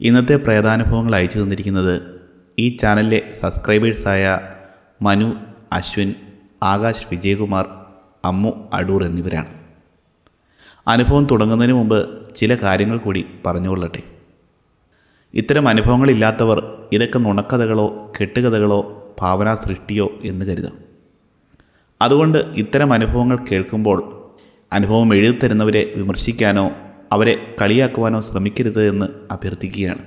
ഇന്നത്തെ പ്രേതാനുഭവങ്ങൾ അയച്ചു തന്നിരിക്കുന്നത് ഈ ചാനലിലെ സബ്സ്ക്രൈബേഴ്സായ മനു അശ്വിൻ ആകാശ് വിജയകുമാർ അമ്മു അടൂർ എന്നിവരാണ്. അനുഭവം തുടങ്ങുന്നതിന് മുമ്പ് ചില കാര്യങ്ങൾ കൂടി പറഞ്ഞുകൊള്ളട്ടെ ഇത്തരം അനുഭവങ്ങളില്ലാത്തവർ ഇതൊക്കെ നുണക്കഥകളോ കെട്ടുകഥകളോ ഭാവനാ സൃഷ്ടിയോ എന്ന് കരുതാം. അതുകൊണ്ട് ഇത്തരം അനുഭവങ്ങൾ കേൾക്കുമ്പോൾ അനുഭവം എഴുതി തരുന്നവരെ വിമർശിക്കാനോ അവരെ കളിയാക്കുവാനോ ശ്രമിക്കരുത് എന്ന് അഭ്യർത്ഥിക്കുകയാണ്.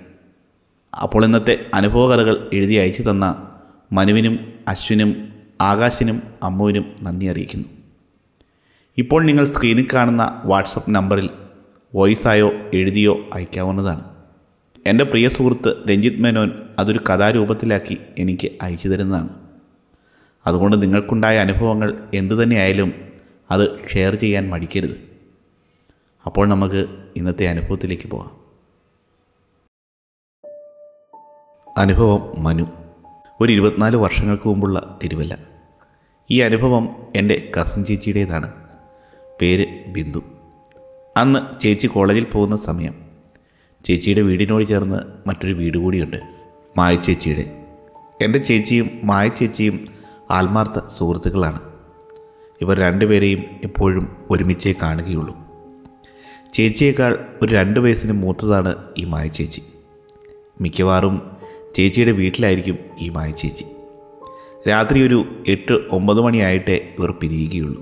അപ്പോൾ ഇന്നത്തെ അനുഭവ കഥകൾ എഴുതി അയച്ചു തന്ന മനുവിനും അശ്വിനും ആകാശിനും അമ്മുവിനും നന്ദി അറിയിക്കുന്നു. ഇപ്പോൾ നിങ്ങൾ സ്ക്രീനിൽ കാണുന്ന വാട്സപ്പ് നമ്പറിൽ വോയിസായോ എഴുതിയോ അയക്കാവുന്നതാണ്. എന്റെ പ്രിയ സുഹൃത്ത് രഞ്ജിത്ത് മേനോൻ അതൊരു കഥാരൂപത്തിലാക്കി എനിക്ക് അയച്ചു തരുന്നതാണ്. അതുകൊണ്ട് നിങ്ങൾക്കുണ്ടായ അനുഭവങ്ങൾ എന്തു തന്നെയായാലും അത് ഷെയർ ചെയ്യാൻ മടിക്കരുത്. അപ്പോൾ നമുക്ക് ഇന്നത്തെ അനുഭവത്തിലേക്ക് പോകാം. അനുഭവം മനു. ഒരു ഇരുപത്തിനാല് വർഷങ്ങൾക്ക് മുമ്പുള്ള തിരുവല്ല. ഈ അനുഭവം എന്റെ കസിൻ ചേച്ചിയുടേതാണ്. പേര് ബിന്ദു. അന്ന് ചേച്ചി കോളേജിൽ പോകുന്ന സമയം ചേച്ചിയുടെ വീടിനോട് ചേർന്ന് മറ്റൊരു വീട് കൂടിയുണ്ട് മായ ചേച്ചിയുടെ. എന്റെ ചേച്ചിയും മായ ചേച്ചിയും ആത്മാർത്ഥ സുഹൃത്തുക്കളാണ്. ഇവർ രണ്ടുപേരെയും എപ്പോഴും ഒരുമിച്ചേ കാണുകയുള്ളൂ. ചേച്ചിയേക്കാൾ ഒരു രണ്ട് വയസ്സിന് മൂത്തതാണ് ഈ മായ ചേച്ചി. മിക്കവാറും ചേച്ചിയുടെ വീട്ടിലായിരിക്കും ഈ മായ ചേച്ചി. രാത്രി ഒരു എട്ട് ഒമ്പത് മണിയായിട്ടേ ഇവർ പിരിയുകയുള്ളൂ.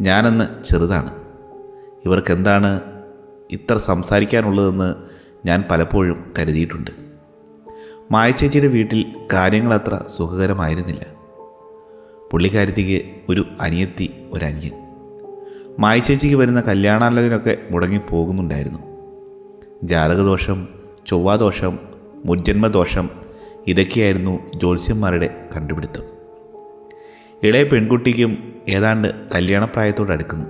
ഞാനന്ന് ചെറുതാണ്. ഇവർക്കെന്താണ് ഇത്ര സംസാരിക്കാനുള്ളതെന്ന് ഞാൻ പലപ്പോഴും കരുതിയിട്ടുണ്ട്. മായ ചേച്ചിയുടെ വീട്ടിൽ കാര്യങ്ങളത്ര സുഖകരമായിരുന്നില്ല. പുള്ളിക്കാരത്തിക്ക് ഒരു അനിയത്തി ഒരു അനിയൻ മായ ചേച്ചിക്ക് വരുന്ന കല്യാണാലോചനയൊക്കെ മുടങ്ങി പോകുന്നുണ്ടായിരുന്നു ജാതകദോഷം ചൊവ്വാദോഷം മുജ്ജന്മദോഷം ഇതൊക്കെയായിരുന്നു ജ്യോത്സ്യന്മാരുടെ കണ്ടുപിടുത്തം. ഇളയ പെൺകുട്ടിക്കും ഏതാണ്ട് കല്യാണപ്രായത്തോട് അടുക്കുന്നു.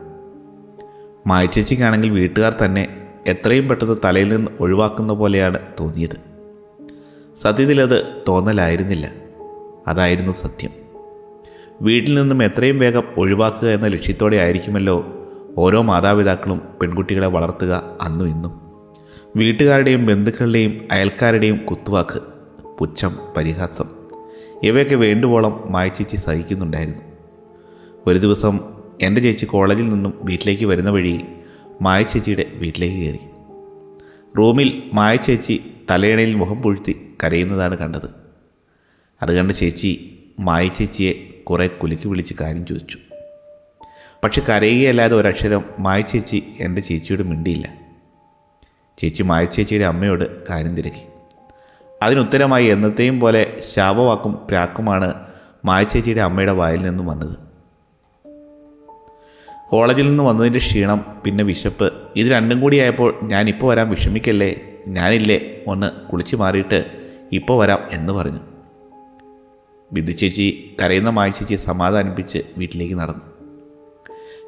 മായച്ചേച്ചിക്കാണെങ്കിൽ വീട്ടുകാർ തന്നെ എത്രയും പെട്ടെന്ന് തലയിൽ നിന്ന് ഒഴിവാക്കുന്ന പോലെയാണ് തോന്നിയത്. സത്യത്തിൽ അത് തോന്നലായിരുന്നില്ല. അതായിരുന്നു സത്യം. വീട്ടിൽ നിന്നും എത്രയും വേഗം ഒഴിവാക്കുക എന്ന ലക്ഷ്യത്തോടെ ആയിരിക്കുമല്ലോ ഓരോ മാതാപിതാക്കളും പെൺകുട്ടികളെ വളർത്തുക അന്നും ഇന്നും. വീട്ടുകാരുടെയും ബന്ധുക്കളുടെയും അയൽക്കാരുടെയും കുത്തുവാക്ക് പുച്ഛം പരിഹാസം. ഇവയൊക്കെ വേണ്ടുവോളം മായച്ചേച്ചി സഹിക്കുന്നുണ്ടായിരുന്നു. ഒരു ദിവസം എന്റെ ചേച്ചി കോളേജിൽ നിന്നും വീട്ടിലേക്ക് വരുന്ന വഴി മായച്ചേച്ചിയുടെ വീട്ടിലേക്ക് കയറി. റൂമിൽ മായ ചേച്ചി തലയണയിൽ മുഖം പൊഴുത്തി കരയുന്നതാണ് കണ്ടത്. അത് കണ്ട ചേച്ചി മായ ചേച്ചിയെ കുറേ കുലുക്കി വിളിച്ച് കാര്യം ചോദിച്ചു. പക്ഷെ കരയുകയല്ലാതെ ഒരക്ഷരം മായ ചേച്ചി എന്റെ ചേച്ചിയോട് മിണ്ടിയില്ല. ചേച്ചി മായ ചേച്ചിയുടെ അമ്മയോട് കാര്യം തിരക്കി. അതിനുത്തരമായി എന്നത്തെയും പോലെ ശാപവാക്കും പ്രാക്കുമാണ് മായ ചേച്ചിയുടെ അമ്മയുടെ വായിൽ നിന്നും വന്നത്. കോളേജിൽ നിന്ന് വന്നതിന്റെ ക്ഷീണം പിന്നെ വിശപ്പ് ഇത് രണ്ടും കൂടി ആയപ്പോൾ ഞാൻ ഇപ്പോൾ വരാൻ വിഷമിക്കല്ലേ? ഞാനില്ലേ? ഒന്ന് കുളിച്ചു മാറിയിട്ട് ഇപ്പോൾ വരാം എന്ന് പറഞ്ഞു. ബിന്ദു ചേച്ചി കരയുന്ന മായ ചേച്ചി സമാധാനിപ്പിച്ച് വീട്ടിലേക്ക് നടന്നു.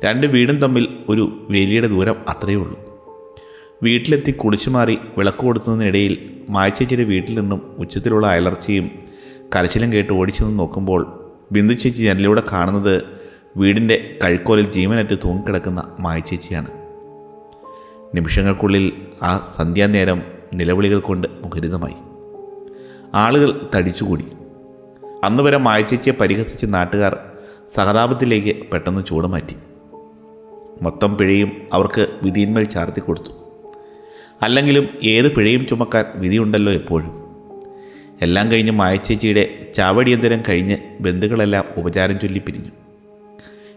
രണ്ട് വീടും തമ്മിൽ ഒരു വേലിയുടെ ദൂരം അത്രയേ ഉള്ളൂ. വീട്ടിലെത്തി കുളിച്ചു മാറി വിളക്ക് കൊടുത്തതിനിടയിൽ മായച്ചേച്ചിയുടെ വീട്ടിൽ നിന്നും ഉച്ചത്തിലുള്ള അയലർച്ചയും കരച്ചിലും കേട്ട് ഓടിച്ചു നിന്ന് നോക്കുമ്പോൾ ബിന്ദു ചേച്ചി ജനലിലൂടെ കാണുന്നത് വീടിന്റെ കഴുക്കോലിൽ ജീവനറ്റ് തൂങ്ങിക്കിടക്കുന്ന മായച്ചേച്ചിയാണ്. നിമിഷങ്ങൾക്കുള്ളിൽ ആ സന്ധ്യാനേരം നിലവിളികൾ കൊണ്ട് മുഖരിതമായി. ആളുകൾ തടിച്ചുകൂടി. അന്ന് വരെ മായച്ചേച്ചിയെ പരിഹസിച്ച നാട്ടുകാർ സഹതാപത്തിലേക്ക് പെട്ടെന്ന് ചൂടുമാറ്റി. മൊത്തം പിഴയും അവർക്ക് വിധിയിന്മേൽ ചാർത്തി കൊടുത്തു. അല്ലെങ്കിലും ഏത് പിഴയും ചുമക്കാൻ വിധിയുണ്ടല്ലോ എപ്പോഴും. എല്ലാം കഴിഞ്ഞ് മായച്ചേച്ചിയുടെ ചാവടിയന്തരം കഴിഞ്ഞ് ബന്ധുക്കളെല്ലാം ഉപചാരം ചൊല്ലി പിരിഞ്ഞു.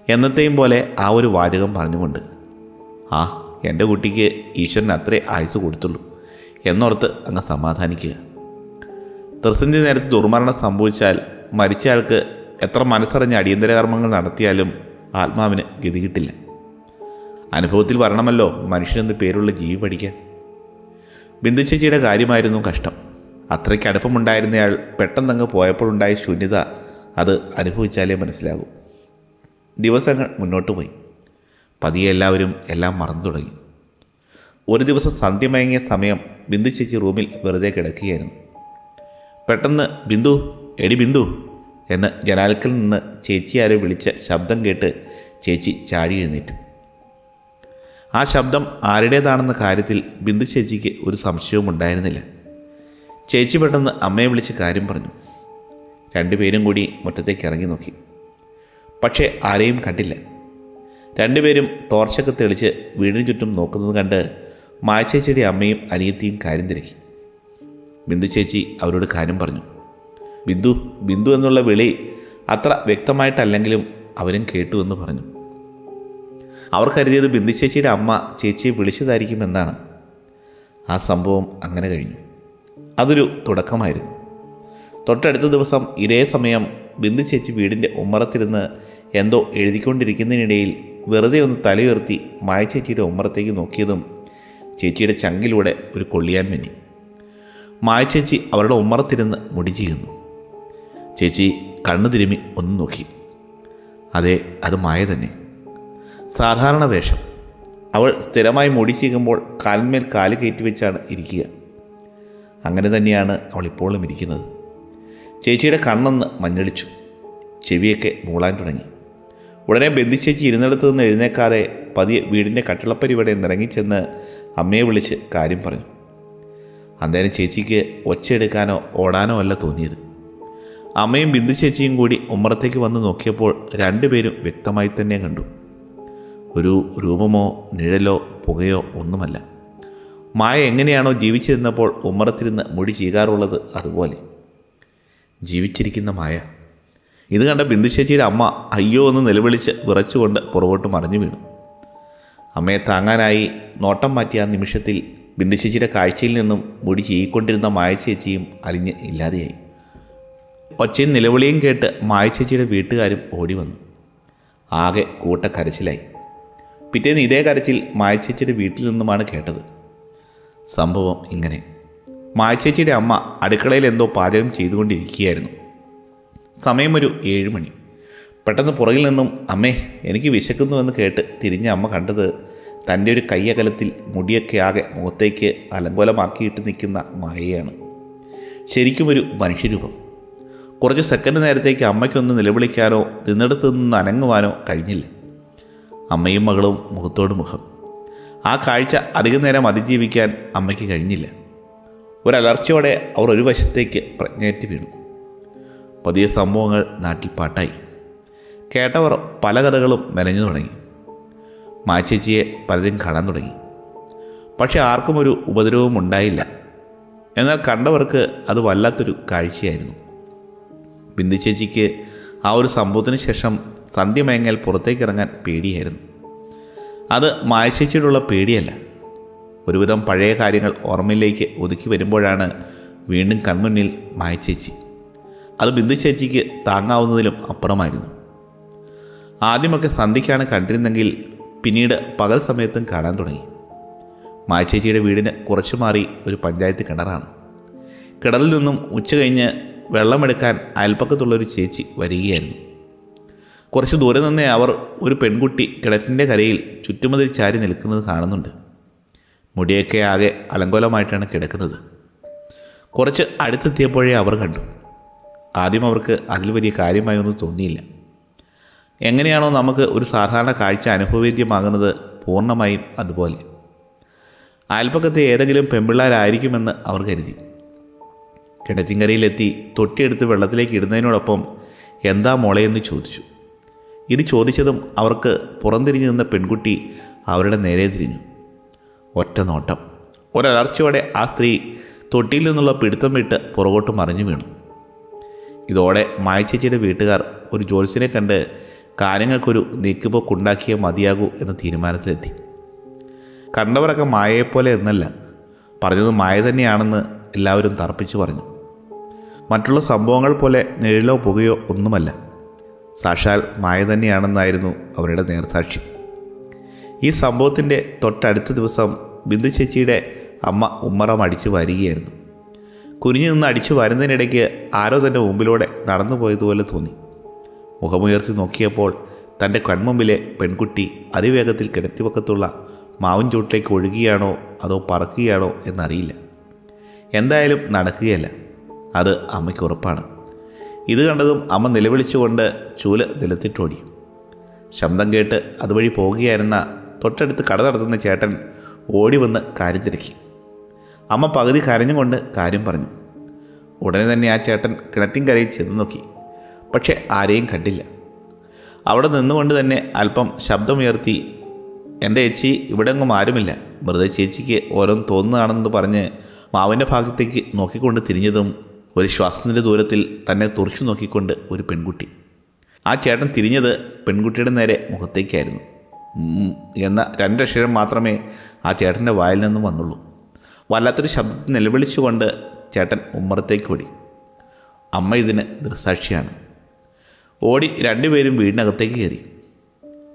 എന്നത്തെയും പോലെ ആ ഒരു വാചകം പറഞ്ഞുകൊണ്ട് ആ എന്റെ കുട്ടിക്ക് ഈശ്വരൻ അത്രേ ആയുസ് കൊടുത്തുള്ളൂ എന്നോർത്ത് അങ്ങ് സമാധാനിക്കുക. ത്രിസന്ധി നേരത്ത് ദുർമരണം സംഭവിച്ചാൽ മരിച്ചയാൾക്ക് എത്ര മനസ്സറിഞ്ഞ് അടിയന്തര കർമ്മങ്ങൾ നടത്തിയാലും ആത്മാവിന് ഗതി കിട്ടില്ല അനുഭവത്തിൽ വരണമല്ലോ. മനുഷ്യനെന്ന് പേരുള്ള ജീവി പഠിക്കാൻ? ബിന്ദുച്ചേച്ചിയുടെ കാര്യമായിരുന്നു കഷ്ടം. അത്രയ്ക്ക് അടുപ്പമുണ്ടായിരുന്നയാൾ പെട്ടെന്നങ്ങ് പോയപ്പോഴുണ്ടായ ശൂന്യത അത് അനുഭവിച്ചാലേ മനസ്സിലാകൂ. ദിവസങ്ങൾ മുന്നോട്ട് പോയി. പതിയെ എല്ലാവരും എല്ലാം മറന്നു തുടങ്ങി. ഒരു ദിവസം സന്ധ്യ മയങ്ങിയ സമയം ബിന്ദു ചേച്ചി റൂമിൽ വെറുതെ കിടക്കുകയായിരുന്നു. പെട്ടെന്ന് ബിന്ദു എടി ബിന്ദു എന്ന് ജനാലക്കിൽ നിന്ന് ചേച്ചി വിളിച്ച ശബ്ദം കേട്ട് ചേച്ചി ചാടി എഴുന്നേറ്റു. ആ ശബ്ദം ആരുടേതാണെന്ന കാര്യത്തിൽ ബിന്ദു ചേച്ചിക്ക് ഒരു സംശയവും ഉണ്ടായിരുന്നില്ല. ചേച്ചി പെട്ടെന്ന് അമ്മയെ വിളിച്ച് കാര്യം പറഞ്ഞു. രണ്ടുപേരും കൂടി മുറ്റത്തേക്ക് ഇറങ്ങി നോക്കി. പക്ഷേ ആരെയും കണ്ടില്ല. രണ്ടുപേരും ടോർച്ചൊക്കെ തെളിച്ച് വീടിന് ചുറ്റും നോക്കുന്നത് കണ്ട് മായച്ചേച്ചിയുടെ അമ്മയും അനിയത്തിയും കാര്യം തിരക്കി. ബിന്ദു ചേച്ചി അവരോട് കാര്യം പറഞ്ഞു. ബിന്ദു ബിന്ദു എന്നുള്ള വിളി അത്ര വ്യക്തമായിട്ടല്ലെങ്കിലും അവരും കേട്ടു എന്ന് പറഞ്ഞു. അവർ കരുതിയത് ബിന്ദു ചേച്ചിയുടെ അമ്മ ചേച്ചിയെ വിളിച്ചതായിരിക്കുമെന്നാണ് ആ സംഭവം അങ്ങനെ കഴിഞ്ഞു. അതൊരു തുടക്കമായിരുന്നു. തൊട്ടടുത്ത ദിവസം ഇതേ സമയം ബിന്ദു ചേച്ചി വീടിന്റെ ഉമ്മറത്തിരുന്ന് എന്തോ എഴുതിക്കൊണ്ടിരിക്കുന്നതിനിടയിൽ വെറുതെ ഒന്ന് തലയുയർത്തി മായ ചേച്ചിയുടെ ഉമ്മറത്തേക്ക് നോക്കിയതും ചേച്ചിയുടെ ചങ്കിലൂടെ ഒരു കൊള്ളിയാൻ മിന്നി. മായ ചേച്ചി അവരുടെ ഉമ്മറത്തിരുന്ന് മുടി ചെയ്യുന്നു ചേച്ചി കണ്ണു തിരുമി ഒന്ന് നോക്കി. അതെ അത് മായ തന്നെ. സാധാരണ വേഷം. അവൾ സ്ഥിരമായി മുടി ചെയ്യുമ്പോൾ കാലിന്മേൽ കാൽ കയറ്റി വെച്ചാണ് ഇരിക്കുക. അങ്ങനെ തന്നെയാണ് അവൾ ഇപ്പോഴും ഇരിക്കുന്നത്. ചേച്ചിയുടെ കണ്ണൊന്ന് മഞ്ഞളിച്ചു. ചെവിയൊക്കെ മൂളാൻ തുടങ്ങി. ഉടനെ ബന്ധിച്ചേച്ചി ഇരുന്നിടത്ത് നിന്ന് എഴുന്നേക്കാതെ പതിയെ വീടിന്റെ കട്ടിളപ്പരിവിടെ നിറങ്ങിച്ചെന്ന് അമ്മയെ വിളിച്ച് കാര്യം പറഞ്ഞു. അന്നേരം ചേച്ചിക്ക് ഒച്ചയെടുക്കാനോ ഓടാനോ അല്ല തോന്നിയത്. അമ്മയും ബിന്ദു ചേച്ചിയും കൂടി ഉമ്മറത്തേക്ക് വന്ന് നോക്കിയപ്പോൾ രണ്ടുപേരും വ്യക്തമായി തന്നെ കണ്ടു. ഒരു രൂപമോ നിഴലോ പുകയോ ഒന്നുമല്ല. മായ എങ്ങനെയാണോ ജീവിച്ചിരുന്നപ്പോൾ ഉമ്മറത്തിരുന്ന് മുടി ചീകാറുള്ളത് അതുപോലെ. ജീവിച്ചിരിക്കുന്ന മായ. ഇത് കണ്ട ബിന്ദുശേച്ചിയുടെ അമ്മ അയ്യോ എന്ന് നിലവിളിച്ച് വിറച്ചുകൊണ്ട് പുറകോട്ട് മറിഞ്ഞു വീണു. അമ്മയെ താങ്ങാനായി നോട്ടം മാറ്റിയ ആ നിമിഷത്തിൽ ബിന്ദുശേച്ചിയുടെ കാഴ്ചയിൽ നിന്നും മുടി ചീയിക്കൊണ്ടിരുന്ന മായ ചേച്ചിയും അലിഞ്ഞ് ഇല്ലാതെയായി. ഒച്ചയും നിലവിളിയും കേട്ട് മായ ചേച്ചിയുടെ വീട്ടുകാരും ഓടി വന്നു. ആകെ കൂട്ടക്കരച്ചിലായി. പിറ്റേന്ന് ഇതേ കരച്ചിൽ മായച്ചേച്ചിയുടെ വീട്ടിൽ നിന്നുമാണ് കേട്ടത്. സംഭവം ഇങ്ങനെ. മായച്ചേച്ചിയുടെ അമ്മ അടുക്കളയിൽ എന്തോ പാചകം ചെയ്തുകൊണ്ടിരിക്കുകയായിരുന്നു. സമയം ഒരു ഏഴ് മണി. പെട്ടെന്ന് പുറകിൽ നിന്നും അമ്മേ എനിക്ക് വിശക്കുന്നുവെന്ന് കേട്ട് തിരിഞ്ഞ അമ്മ കണ്ടത് തന്റെ ഒരു കയ്യകലത്തിൽ മുടിയൊക്കെ ആകെ മുഖത്തേക്ക് അലങ്കോലമാക്കിയിട്ട് നിൽക്കുന്ന മായയാണ്. ശരിക്കും ഒരു മനുഷ്യരൂപം. കുറച്ച് സെക്കൻഡ് നേരത്തേക്ക് അമ്മയ്ക്കൊന്ന് നിലവിളിക്കാനോ നിന്നിടത്ത് നിന്ന് അനങ്ങുവാനോ കഴിഞ്ഞില്ല. അമ്മയും മകളും മുഖത്തോട് മുഖം. ആ കാഴ്ച അധികം നേരം അതിജീവിക്കാൻ അമ്മയ്ക്ക് കഴിഞ്ഞില്ല. ഒരലർച്ചയോടെ അവർ ഒരു വശത്തേക്ക് പ്രജ്ഞേറ്റ് വീണു. പതിയ സംഭവങ്ങൾ നാട്ടിൽ പാട്ടായി. കേട്ടവർ പല കഥകളും മെനഞ്ഞു തുടങ്ങി. മാച്ചേച്ചിയെ പലരും കാണാൻ തുടങ്ങി. പക്ഷെ ആർക്കും ഒരു ഉപദ്രവവും ഉണ്ടായില്ല. എന്നാൽ കണ്ടവർക്ക് അത് വല്ലാത്തൊരു കാഴ്ചയായിരുന്നു. ബിന്ദു ചേച്ചിക്ക് ആ ഒരു സംഭവത്തിന് ശേഷം സന്ധ്യ പുറത്തേക്കിറങ്ങാൻ പുറത്തേക്ക് പേടിയായിരുന്നു. അത് മായശേച്ചിയോടുള്ള പേടിയല്ല. ഒരുവിധം പഴയ കാര്യങ്ങൾ ഓർമ്മയിലേക്ക് ഒതുക്കി വരുമ്പോഴാണ് വീണ്ടും കൺമുന്നിൽ മായച്ചേച്ചി അത് ബിന്ദു ചേച്ചിക്ക് താങ്ങാവുന്നതിലും അപ്പുറമായിരുന്നു. ആദ്യമൊക്കെ സന്ധ്യയ്ക്കാണ് കണ്ടിരുന്നെങ്കിൽ പിന്നീട് പകൽ സമയത്തും കാണാൻ തുടങ്ങി. മായച്ചേച്ചിയുടെ വീടിന് കുറച്ച് മാറി ഒരു പഞ്ചായത്ത് കിണറാണ്. കിണറിൽ നിന്നും ഉച്ച കഴിഞ്ഞ് വെള്ളമെടുക്കാൻ അയൽപ്പക്കത്തുള്ളൊരു ചേച്ചി വരികയായിരുന്നു. കുറച്ച് ദൂരെ നിന്നേ അവർ ഒരു പെൺകുട്ടി കിണറ്റിന്റെ കരയിൽ ചുറ്റുമതിൽ ചാരി നിൽക്കുന്നത് കാണുന്നുണ്ട്. മുടിയൊക്കെ ആകെ അലങ്കോലമായിട്ടാണ് കിടക്കുന്നത്. കുറച്ച് അടുത്തെത്തിയപ്പോഴേ അവർ കണ്ടു. ആദ്യം അവർക്ക് അതിൽ വലിയ കാര്യമായി ഒന്നും തോന്നിയില്ല. എങ്ങനെയാണോ നമുക്ക് ഒരു സാധാരണ കാഴ്ച അനുഭവവേദ്യമാകുന്നത് പൂർണമായും അതുപോലെ. അയൽപ്പക്കത്തെ ഏതെങ്കിലും പെമ്പിള്ളാരായിരിക്കുമെന്ന് അവർ കരുതി. കിണറ്റിൻകരയിലെത്തി തൊട്ടിയെടുത്ത് വെള്ളത്തിലേക്ക് ഇടുന്നതിനോടൊപ്പം എന്താ മോളെ ചോദിച്ചു. ഇത് ചോദിച്ചതും അവർക്ക് പുറംതിരിഞ്ഞു നിന്ന പെൺകുട്ടി അവരുടെ നേരെ തിരിഞ്ഞു. ഒറ്റ നോട്ടം. ഒരലർച്ചയോടെ ആ സ്ത്രീ തൊട്ടിയിൽ നിന്നുള്ള പിടുത്തം വിട്ട് പുറകോട്ട് മറിഞ്ഞു വീണു. ഇതോടെ മായച്ചേച്ചിയുടെ വീട്ടുകാർ ഒരു ജോത്സ്യനെ കണ്ട് കാര്യങ്ങൾക്കൊരു നീക്കുപോക്കുണ്ടാക്കിയേ മതിയാകൂ എന്ന തീരുമാനത്തിലെത്തി. കണ്ടവരൊക്കെ മായയെപ്പോലെ എന്നല്ല പറഞ്ഞത് മായ തന്നെയാണെന്ന് എല്ലാവരും തർപ്പിച്ചു പറഞ്ഞു. മറ്റുള്ള സംഭവങ്ങൾ പോലെ നിഴലോ പുകയോ ഒന്നുമല്ല. സാക്ഷാൽ മായ തന്നെയാണെന്നായിരുന്നു അവരുടെ നേർസാക്ഷി. ഈ സംഭവത്തിന്റെ തൊട്ടടുത്ത ദിവസം ബിന്ദു ചേച്ചിയുടെ അമ്മ ഉമ്മറം അടിച്ചു വരികയായിരുന്നു. കുനിഞ്ഞു നിന്ന് അടിച്ചു വരുന്നതിനിടയ്ക്ക് ആരോ തന്റെ മുമ്പിലൂടെ നടന്നു പോയതുപോലെ തോന്നി. മുഖമുയർത്തി നോക്കിയപ്പോൾ തന്റെ കൺമുമ്പിലെ പെൺകുട്ടി അതിവേഗത്തിൽ കിടത്തിവക്കത്തുള്ള മാവിൻ ചൂട്ടിലേക്ക് ഒഴുകുകയാണോ അതോ പറക്കുകയാണോ എന്നറിയില്ല. എന്തായാലും നടക്കുകയല്ല. അത് അമ്മയ്ക്ക് ഉറപ്പാണ്. ഇത് കണ്ടതും അമ്മ നിലവിളിച്ചുകൊണ്ട് ചൂൽ നിലത്തിട്ടോടി. ശബ്ദം കേട്ട് അതുവഴി പോകുകയായിരുന്ന തൊട്ടടുത്ത് കട നടത്തുന്ന ചേട്ടൻ ഓടി വന്ന് കാര്യം തിരക്കി. അമ്മ പകുതി കരഞ്ഞുകൊണ്ട് കാര്യം പറഞ്ഞു. ഉടനെ തന്നെ ആ ചേട്ടൻ കിണറ്റിൻകരയിൽ ചെന്ന് നോക്കി. പക്ഷെ ആരെയും കണ്ടില്ല. അവിടെ നിന്നുകൊണ്ട് തന്നെ അല്പം ശബ്ദമുയർത്തി എന്റെ ചേച്ചി ഇവിടെ എങ്ങും ആരുമില്ല. വെറുതെ ചേച്ചിക്ക് ഓരോന്ന് തോന്നുകയാണെന്ന് പറഞ്ഞ് മാവിന്റെ ഭാഗത്തേക്ക് നോക്കിക്കൊണ്ട് തിരിഞ്ഞതും ഒരു ശ്വാസത്തിന്റെ ദൂരത്തിൽ തന്നെ തുറച്ചു നോക്കിക്കൊണ്ട് ഒരു പെൺകുട്ടി. ആ ചേട്ടൻ തിരിഞ്ഞത് പെൺകുട്ടിയുടെ നേരെ മുഖത്തേക്കായിരുന്നു. എന്ന രണ്ടക്ഷരം മാത്രമേ ആ ചേട്ടന്റെ വായിൽ നിന്നും വന്നുള്ളൂ. വല്ലാത്തൊരു ശബ്ദത്തിൽ നിലവിളിച്ചുകൊണ്ട് ചേട്ടൻ ഉമ്മറത്തേക്ക് ഓടി. അമ്മ ഇതിന് ദൃസാക്ഷിയാണ് ഓടി രണ്ടുപേരും വീടിനകത്തേക്ക് കയറി.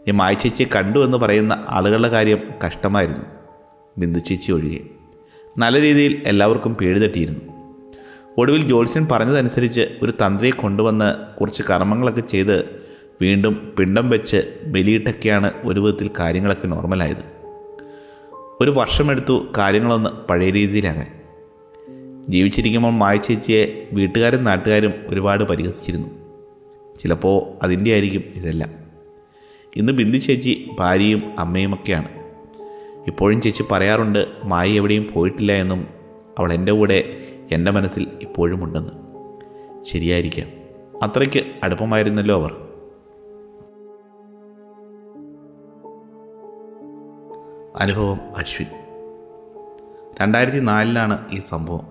ഈ മായച്ചേച്ചിയെ കണ്ടു എന്ന് പറയുന്ന ആളുകളുടെ കാര്യം കഷ്ടമായിരുന്നു. ബിന്ദു ചേച്ചി ഒഴികെ. നല്ല രീതിയിൽ എല്ലാവർക്കും പേടി തട്ടിയിരുന്നു. ഒടുവിൽ ജോത്സ്യൻ പറഞ്ഞതനുസരിച്ച് ഒരു തന്ത്രിയെ കൊണ്ടുവന്ന് കുറച്ച് കർമ്മങ്ങളൊക്കെ ചെയ്ത് വീണ്ടും പിണ്ടം വെച്ച് ബലിയിട്ടൊക്കെയാണ് ഒരു വിധത്തിൽ കാര്യങ്ങളൊക്കെ നോർമലായത്. ഒരു വർഷമെടുത്തു കാര്യങ്ങളൊന്ന് പഴയ രീതിയിലാകാൻ. ജീവിച്ചിരിക്കുമ്പോൾ മായ മായച്ചേച്ചിയെ വീട്ടുകാരും നാട്ടുകാരും ഒരുപാട് പരിഹസിച്ചിരുന്നു. ചിലപ്പോൾ അതിന്റെ ആയിരിക്കും ഇതെല്ലാം. ഇന്ന് ബിന്ദു ചേച്ചി ഭാര്യയും അമ്മയുമൊക്കെയാണ്. ഇപ്പോഴും ചേച്ചി പറയാറുണ്ട് മായ എവിടെയും പോയിട്ടില്ല എന്നും അവൾ എന്റെ കൂടെ എന്റെ മനസ്സിൽ ഇപ്പോഴും ഉണ്ടെന്ന്. ശരിയായിരിക്കാം. അത്രയ്ക്ക് അടുപ്പമായിരുന്നല്ലോ അവർ. അനുഭവം അശ്വിൻ. രണ്ടായിരത്തി നാലിലാണ് ഈ സംഭവം.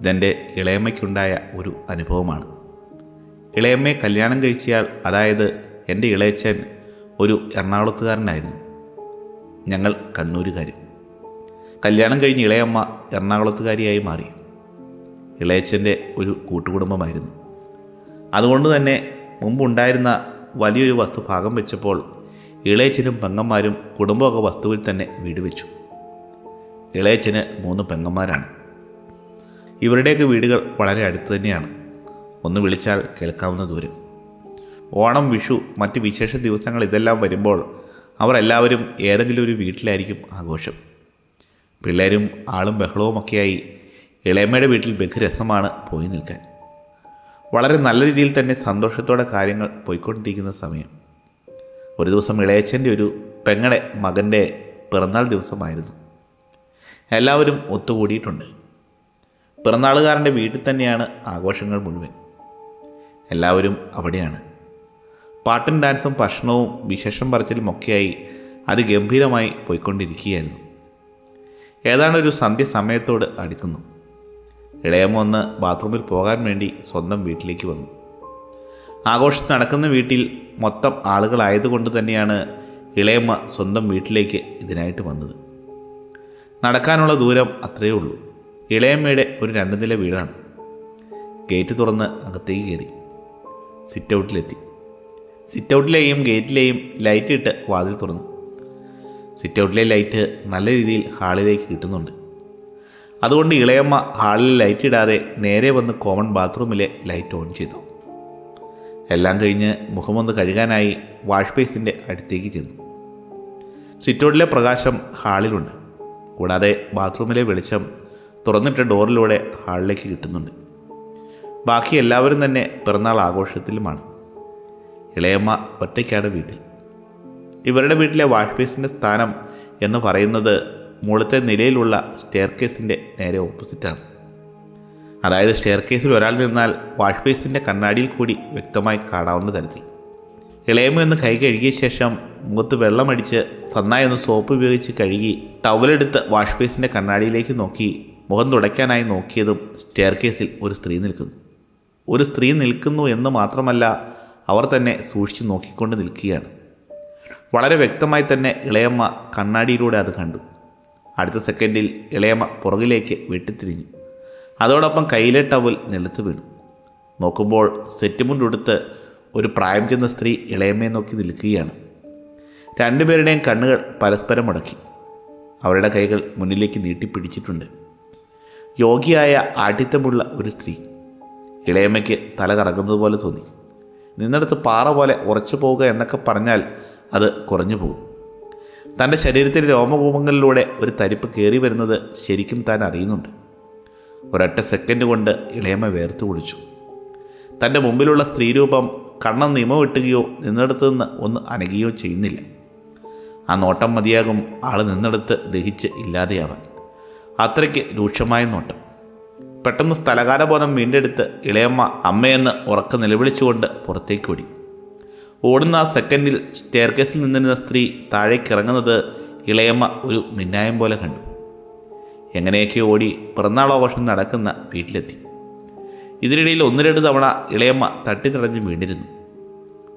ഇതെന്റെ ഇളയമ്മയ്ക്കുണ്ടായ ഒരു അനുഭവമാണ്. ഇളയമ്മയെ കല്യാണം കഴിച്ചയാൾ അതായത് എന്റെ ഇളയച്ചൻ ഒരു എറണാകുളത്തുകാരനായിരുന്നു. ഞങ്ങൾ കണ്ണൂരുകാരും. കല്യാണം കഴിഞ്ഞ് ഇളയമ്മ എറണാകുളത്തുകാരിയായി മാറി. ഇളയച്ചന്റെ ഒരു കൂട്ടുകുടുംബമായിരുന്നു. അതുകൊണ്ട് തന്നെ മുമ്പുണ്ടായിരുന്ന വലിയൊരു വസ്തു ഭാഗം വെച്ചപ്പോൾ ഇളയച്ചനും പെങ്ങന്മാരും കുടുംബമൊക്കെ വസ്തുവിൽ തന്നെ വീട് വെച്ചു. ഇളയച്ചന് മൂന്ന് പെങ്ങന്മാരാണ്. ഇവരുടെയൊക്കെ വീടുകൾ വളരെ അടുത്ത് തന്നെയാണ്. ഒന്ന് വിളിച്ചാൽ കേൾക്കാവുന്ന ദൂരം. ഓണം വിഷു മറ്റ് വിശേഷ ദിവസങ്ങൾ ഇതെല്ലാം വരുമ്പോൾ അവർ എല്ലാവരും ഏതെങ്കിലും ഒരു വീട്ടിലായിരിക്കും ആഘോഷം. പിള്ളേരും ആളും ബഹളവുമൊക്കെയായി ഇളയമ്മയുടെ വീട്ടിൽ ബഹുരസമാണ് പോയി നിൽക്കാൻ. വളരെ നല്ല രീതിയിൽ തന്നെ സന്തോഷത്തോടെ കാര്യങ്ങൾ പോയിക്കൊണ്ടിരിക്കുന്ന സമയം. ഒരു ദിവസം ഇളയച്ചന്റെ ഒരു പെങ്ങടെ മകന്റെ പിറന്നാൾ ദിവസമായിരുന്നു. എല്ലാവരും ഒത്തുകൂടിയിട്ടുണ്ട്. പിറന്നാളുകാരന്റെ വീട്ടിൽ തന്നെയാണ് ആഘോഷങ്ങൾ മുഴുവൻ. എല്ലാവരും അവിടെയാണ്. പാട്ടും ഡാൻസും ഭക്ഷണവും വിശേഷം പറച്ചിലും ഒക്കെയായി അതിഗംഭീരമായി പോയിക്കൊണ്ടിരിക്കുകയായിരുന്നു. ഏതാണ്ടൊരു സന്ധ്യ സമയത്തോട് അടുക്കുന്നു. ഇളയമ്മ ഒന്ന് ബാത്റൂമിൽ പോകാൻ വേണ്ടി സ്വന്തം വീട്ടിലേക്ക് വന്നു. ആഘോഷം നടക്കുന്ന വീട്ടിൽ മൊത്തം ആളുകളായതുകൊണ്ട് തന്നെയാണ് ഇളയമ്മ സ്വന്തം വീട്ടിലേക്ക് ഇതിനായിട്ട് വന്നത്. നടക്കാനുള്ള ദൂരം അത്രയേ ഉള്ളൂ. ഇളയമ്മയുടെ ഒരു രണ്ട് നില വീടാണ്. ഗേറ്റ് തുറന്ന് അകത്തേക്ക് കയറി. സിറ്റ് ഔട്ടിലെത്തി സിറ്റ് ഔട്ടിലെയും ഗേറ്റിലെയും ലൈറ്റ് ഇട്ട് വാതിൽ തുറന്നു. സിറ്റ് ഔട്ടിലെ ലൈറ്റ് നല്ല രീതിയിൽ ഹാളിലേക്ക് കിട്ടുന്നുണ്ട്. അതുകൊണ്ട് ഇളയമ്മ ഹാളിൽ ലൈറ്റ് ഇടാതെ നേരെ വന്ന് കോമൺ ബാത്റൂമിലെ ലൈറ്റ് ഓൺ ചെയ്തു. എല്ലാം കഴിഞ്ഞ് മുഖമൊന്ന് കഴുകാനായി വാഷ് ബേസിന്റെ അടുത്തേക്ക് ചെന്നു. സിറ്റോഡിലെ പ്രകാശം ഹാളിലുണ്ട്. കൂടാതെ ബാത്റൂമിലെ വെളിച്ചം തുറന്നിട്ട ഡോറിലൂടെ ഹാളിലേക്ക് കിട്ടുന്നുണ്ട്. ബാക്കി എല്ലാവരും തന്നെ പിറന്നാൾ ആഘോഷത്തിലുമാണ്. ഇളയമ്മ ഒറ്റയ്ക്കാണ് വീട്ടിൽ. ഇവരുടെ വീട്ടിലെ വാഷ് ബേസിന്റെ സ്ഥാനം എന്ന് പറയുന്നത് മുകളിലത്തെ നിലയിലുള്ള സ്റ്റെയർ കേസിന്റെ നേരെ ഓപ്പോസിറ്റാണ് അതായത് സ്റ്റെയർ കേസിൽ ഒരാൾ നിന്നാൽ വാഷ് ബേസിന്റെ കണ്ണാടിയിൽ കൂടി വ്യക്തമായി കാണാവുന്ന തരത്തിൽ. ഇളയമ്മ ഒന്ന് കൈ കഴുകിയ ശേഷം മുഖത്ത് വെള്ളമടിച്ച് നന്നായി ഒന്ന് സോപ്പ് ഉപയോഗിച്ച് കഴുകി ടവലെടുത്ത് വാഷ് ബേസിന്റെ കണ്ണാടിയിലേക്ക് നോക്കി മുഖം തുടയ്ക്കാനായി നോക്കിയതും സ്റ്റെയർ കേസിൽ ഒരു സ്ത്രീ നിൽക്കുന്നു. ഒരു സ്ത്രീ നിൽക്കുന്നു എന്ന് മാത്രമല്ല അവർ തന്നെ സൂക്ഷിച്ചു നോക്കിക്കൊണ്ട് നിൽക്കുകയാണ്. വളരെ വ്യക്തമായി തന്നെ ഇളയമ്മ കണ്ണാടിയിലൂടെ അത് കണ്ടു. അടുത്ത സെക്കൻഡിൽ ഇളയമ്മ പുറകിലേക്ക് വെട്ടിത്തിരിഞ്ഞു. അതോടൊപ്പം കയ്യിലെ ടവൽ നിലത്ത് വീണു. നോക്കുമ്പോൾ സെറ്റുമുണ്ടുടുത്ത് ഒരു പ്രായം ചെന്ന സ്ത്രീ ഇളയമ്മയെ നോക്കി നിൽക്കുകയാണ്. രണ്ടുപേരുടെയും കണ്ണുകൾ പരസ്പരം മുടക്കി. അവരുടെ കൈകൾ മുന്നിലേക്ക് നീട്ടിപ്പിടിച്ചിട്ടുണ്ട് യോഗിയായ ആഠിത്തമുള്ള ഒരു സ്ത്രീ. ഇളയമ്മയ്ക്ക് തല കറങ്ങുന്നത് പോലെ തോന്നി. നിന്നിടത്ത് പാറ പോലെ ഉറച്ചു പോവുക എന്നൊക്കെ പറഞ്ഞാൽ അത് കുറഞ്ഞു പോകും തന്റെ ശരീരത്തിലെ രോമകൂപങ്ങളിലൂടെ ഒരു തരിപ്പ് കയറി വരുന്നത് ശരിക്കും താൻ അറിയുന്നുണ്ട്. ഒരൊറ്റ സെക്കൻഡ് കൊണ്ട് ഇളയമ്മ വേർത്ത് കുളിച്ചു. തന്റെ മുമ്പിലുള്ള സ്ത്രീരൂപം കണ്ണം നിമ വെട്ടുകയോ നിന്നിടത്തു നിന്ന് ഒന്ന് അനകുകയോ ചെയ്യുന്നില്ല. ആ നോട്ടം മതിയാകും ആൾ നിന്നെടുത്ത് ദഹിച്ച് ഇല്ലാതെയാവാൻ. അത്രയ്ക്ക് രൂക്ഷമായ നോട്ടം. പെട്ടെന്ന് സ്ഥലകാലബോധം വീണ്ടെടുത്ത് ഇളയമ്മ അമ്മയെന്ന് ഉറക്ക നിലവിളിച്ചുകൊണ്ട് പുറത്തേക്ക് ഓടി. ഓടുന്ന ആ സെക്കൻഡിൽ സ്റ്റെയർകേസിൽ നിന്നിരുന്ന സ്ത്രീ താഴേക്ക് ഇറങ്ങുന്നത് ഇളയമ്മ ഒരു മിന്നായം പോലെ കണ്ടു. എങ്ങനെയൊക്കെ ഓടി പിറന്നാളാഘോഷം നടക്കുന്ന വീട്ടിലെത്തി. ഇതിനിടയിൽ ഒന്ന് രണ്ട് തവണ ഇളയമ്മ തട്ടിത്തടഞ്ഞ് വീണ്ടിരുന്നു